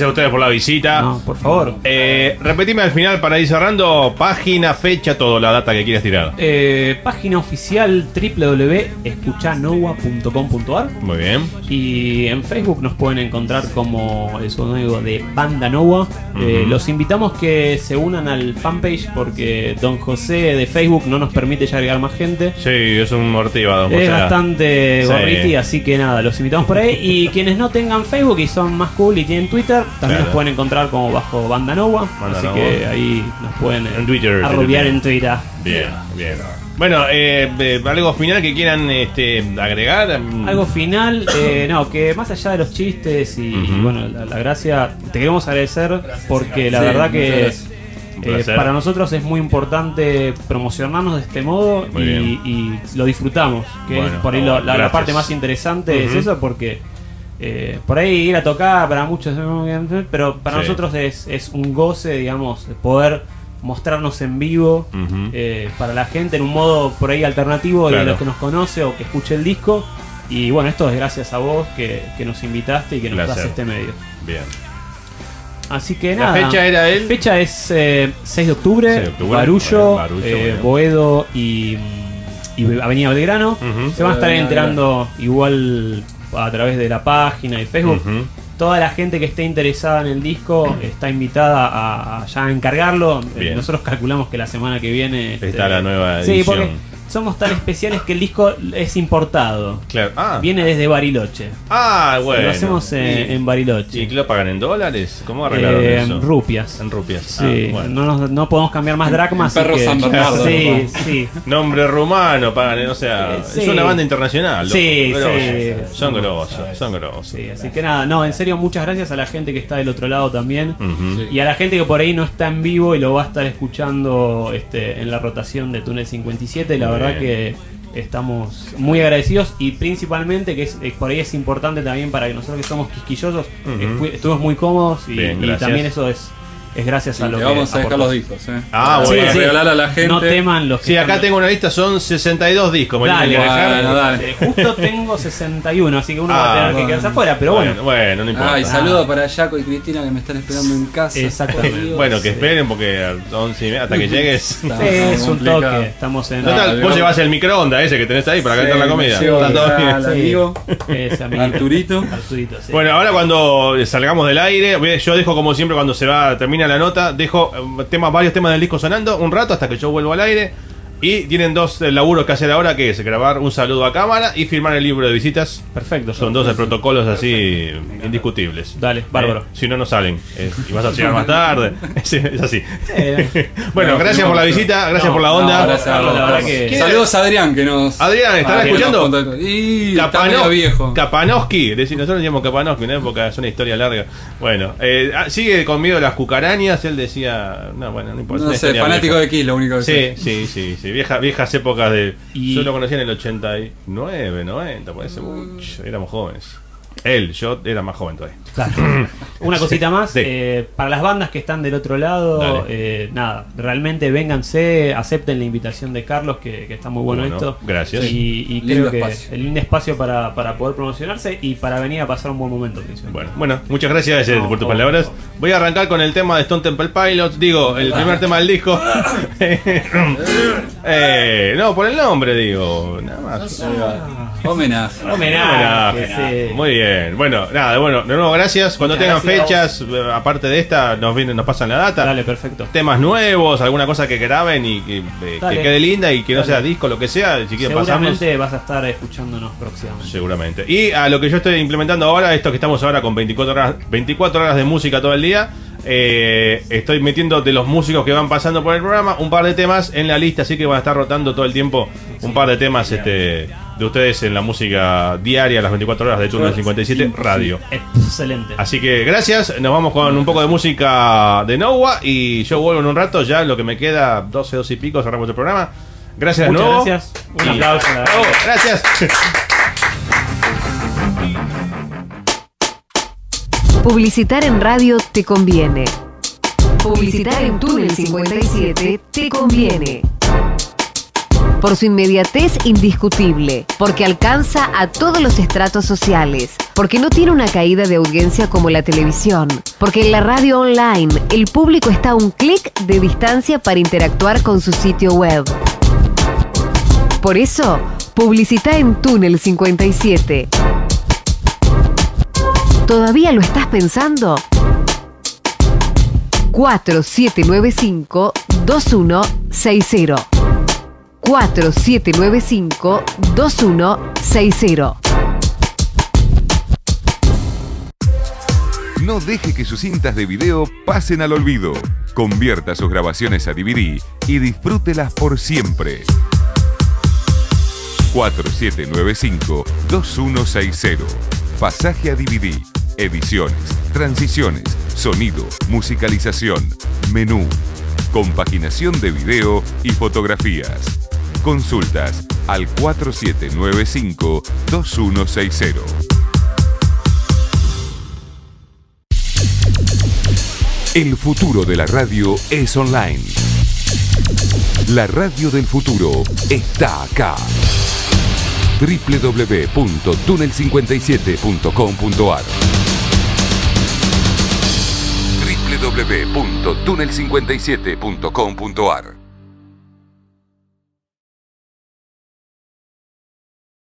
Gracias a ustedes por la visita. no por favor Eh, repetime al final para ir cerrando página, fecha, todo, la data que quieras tirar. Eh, página oficial www.escuchanowa.com.ar Muy bien. y en Facebook nos pueden encontrar como el sonido de Banda Nowa. Eh, los invitamos que se unan al fanpage porque Don José de Facebook no nos permite ya agregar más gente. Sí, es un mortiva, don Es José. bastante Sí. gorriti, así que nada, los invitamos por ahí. Y quienes no tengan Facebook y son más cool y tienen Twitter, también Claro. nos pueden encontrar como bajo Banda Nova. Banda así Nova. que ahí nos pueden eh, En Twitter. arrobiar en Twitter. Bien, bien. Bueno, eh, eh, algo final que quieran este, agregar. Algo final, eh, no, que más allá de los chistes y, bueno, la, la gracia, te queremos agradecer porque la verdad que eh, para nosotros es muy importante promocionarnos de este modo y, lo disfrutamos, que Bueno, es por ahí lo- la, parte más interesante es eso porque eh, por ahí ir a tocar para muchos, pero para Sí. nosotros es, es un goce, digamos, de poder mostrarnos en vivo eh, para la gente en un modo por ahí alternativo de Claro. los que nos conoce o que escuche el disco. Y bueno, esto es gracias a vos que, que nos invitaste y que nos Placer. das este medio. Bien. Así que La nada. fecha era el- fecha es eh, 6 de octubre, 6 de octubre, Barullo, eh, bueno. Boedo y, y Avenida Belgrano. Se van a estar Avenida enterando igual a través de la página y Facebook. Toda la gente que esté interesada en el disco está invitada a, a ya encargarlo. Bien. Nosotros calculamos que la semana que viene Está la nueva Sí, edición. porque somos tan especiales que el disco es importado. Claro. Ah, Viene desde Bariloche. ah bueno. Lo hacemos en, ¿Y- en Bariloche. ¿Y lo pagan en dólares? ¿Cómo arreglaron Eh, eso? en rupias. En rupias. Sí, Ah, bueno. no, nos- no podemos cambiar más dracmas. Perro que- San Bernardo, Sí, sí. Nombre rumano, pagan, o sea, Eh, es sí. una banda internacional. loco. Sí, Grosos. sí. Son grosos, son grosos. Sí, así que nada, no, en serio, muchas gracias a la gente que está del otro lado también. Ujú. Y a la gente que por ahí no está en vivo y lo va a estar escuchando este, en la rotación de Túnel 57. La Muy verdad que estamos muy agradecidos y principalmente que es, eh, por ahí es importante también para que nosotros que somos quisquillosos eh, fui- estuvimos muy cómodos y, Bien, y gracias. también eso es, es gracias Sí, a lo que vamos a dejar aportás. los discos, ¿eh? Ah, bueno. regalar a la gente. No teman los que Sí, acá están- tengo una lista, son 62 discos. ¿me Dale, que dejar? bueno, dale. Eh, justo tengo 61, así que uno va a Ah, tener que bueno. quedarse afuera, pero bueno. Bueno, no importa. Ah, y saludo para Jaco y Cristina que me están esperando en casa. Exactamente. Bueno, que esperen porque a 11 y media, hasta que llegues. Está Sí, es un toque, estamos en... Total, Dale, vos llevas el microondas ese que tenés ahí para calentar la Sí, comida. Está todo bien. Arturito. Arturito, sí. Bueno, ahora cuando salgamos del aire, yo dejo como siempre cuando se va, termina la nota, dejo eh, temas, varios temas del disco sonando un rato hasta que yo vuelvo al aire. Y tienen dos laburos que hacer ahora, que es grabar un saludo a cámara y firmar el libro de visitas. Perfecto. Son dos de protocolos así indiscutibles. Dale, bárbaro. Eh, si no, no salen. Eh, y vas a llegar más tarde. es, es así. Eh, bueno, gracias por la visita, gracias No, por la No, onda. gracias la verdad que- Saludos a Adrián que nos. Adrián, ¿estás Ah, escuchando? Y Capano- viejo. Kapanoski, nosotros decíamos Kapanoski, una época es una historia larga. Bueno, eh, ah, sigue conmigo las cucarañas, él decía, no, bueno, no importa. No sé, fanático vieja. de Kiss, lo único que Sí, sé. sí, sí, sí, vieja, viejas épocas de... Y- Yo lo conocí en el 89, 90, puede ser mucho, éramos jóvenes. Él, yo era más joven todavía. Claro. Una cosita más, Sí. eh, para las bandas que están del otro lado, eh, nada, realmente vénganse, acepten la invitación de Carlos, que, que está muy bueno, Bueno, esto. gracias. Y, creo que espacio. el lindo espacio para, para poder promocionarse y para venir a pasar un buen momento. Bueno, bueno, muchas gracias eh, No, por tus palabras. Voy a arrancar con el tema de Stone Temple Pilots. Digo, el primer tema del disco. Eh, no, por el nombre, digo. Nada más. Homenaje. Homenaje, Homenaje, sí. Muy bien. Bueno, nada, bueno, de nuevo gracias. Cuando Muchas tengan gracias fechas, eh, aparte de esta, nos vienen, nos pasan la data. Dale, perfecto. Temas nuevos, alguna cosa que graben y que, eh, que quede linda y que no Dale. sea disco, lo que sea, si quieren pasarnos. Seguramente vas a estar escuchándonos próximamente. Seguramente. Y a lo que yo estoy implementando ahora, esto que estamos ahora con 24 horas, 24 horas de música todo el día, eh, estoy metiendo de los músicos que van pasando por el programa un par de temas en la lista, así que van a estar rotando todo el tiempo un par de temas este, de ustedes en la música diaria, las 24 horas de turno 57 radio. Excelente. Así que gracias, nos vamos con un poco de música de Nowa y yo vuelvo en un rato, ya lo que me queda, 12, 12 y pico, cerramos el programa. Gracias de Muchas nuevo. gracias. Un Y- aplauso. Bravo, gracias. Publicitar en radio te conviene. Publicitar en Túnel 57 te conviene. Por su inmediatez indiscutible, porque alcanza a todos los estratos sociales, porque no tiene una caída de audiencia como la televisión, porque en la radio online el público está a un clic de distancia para interactuar con su sitio web. Por eso, publicita en Túnel 57. ¿Todavía lo estás pensando? 4795-2160. 4795-2160. No deje que sus cintas de video pasen al olvido. Convierta sus grabaciones a DVD y disfrútelas por siempre. 4795-2160. Pasaje a DVD. Ediciones, transiciones, sonido, musicalización, menú, compaginación de video y fotografías. Consultas al 4795-2160. El futuro de la radio es online. La radio del futuro está acá. www.tunnel57.com.ar www.tunnel57.com.ar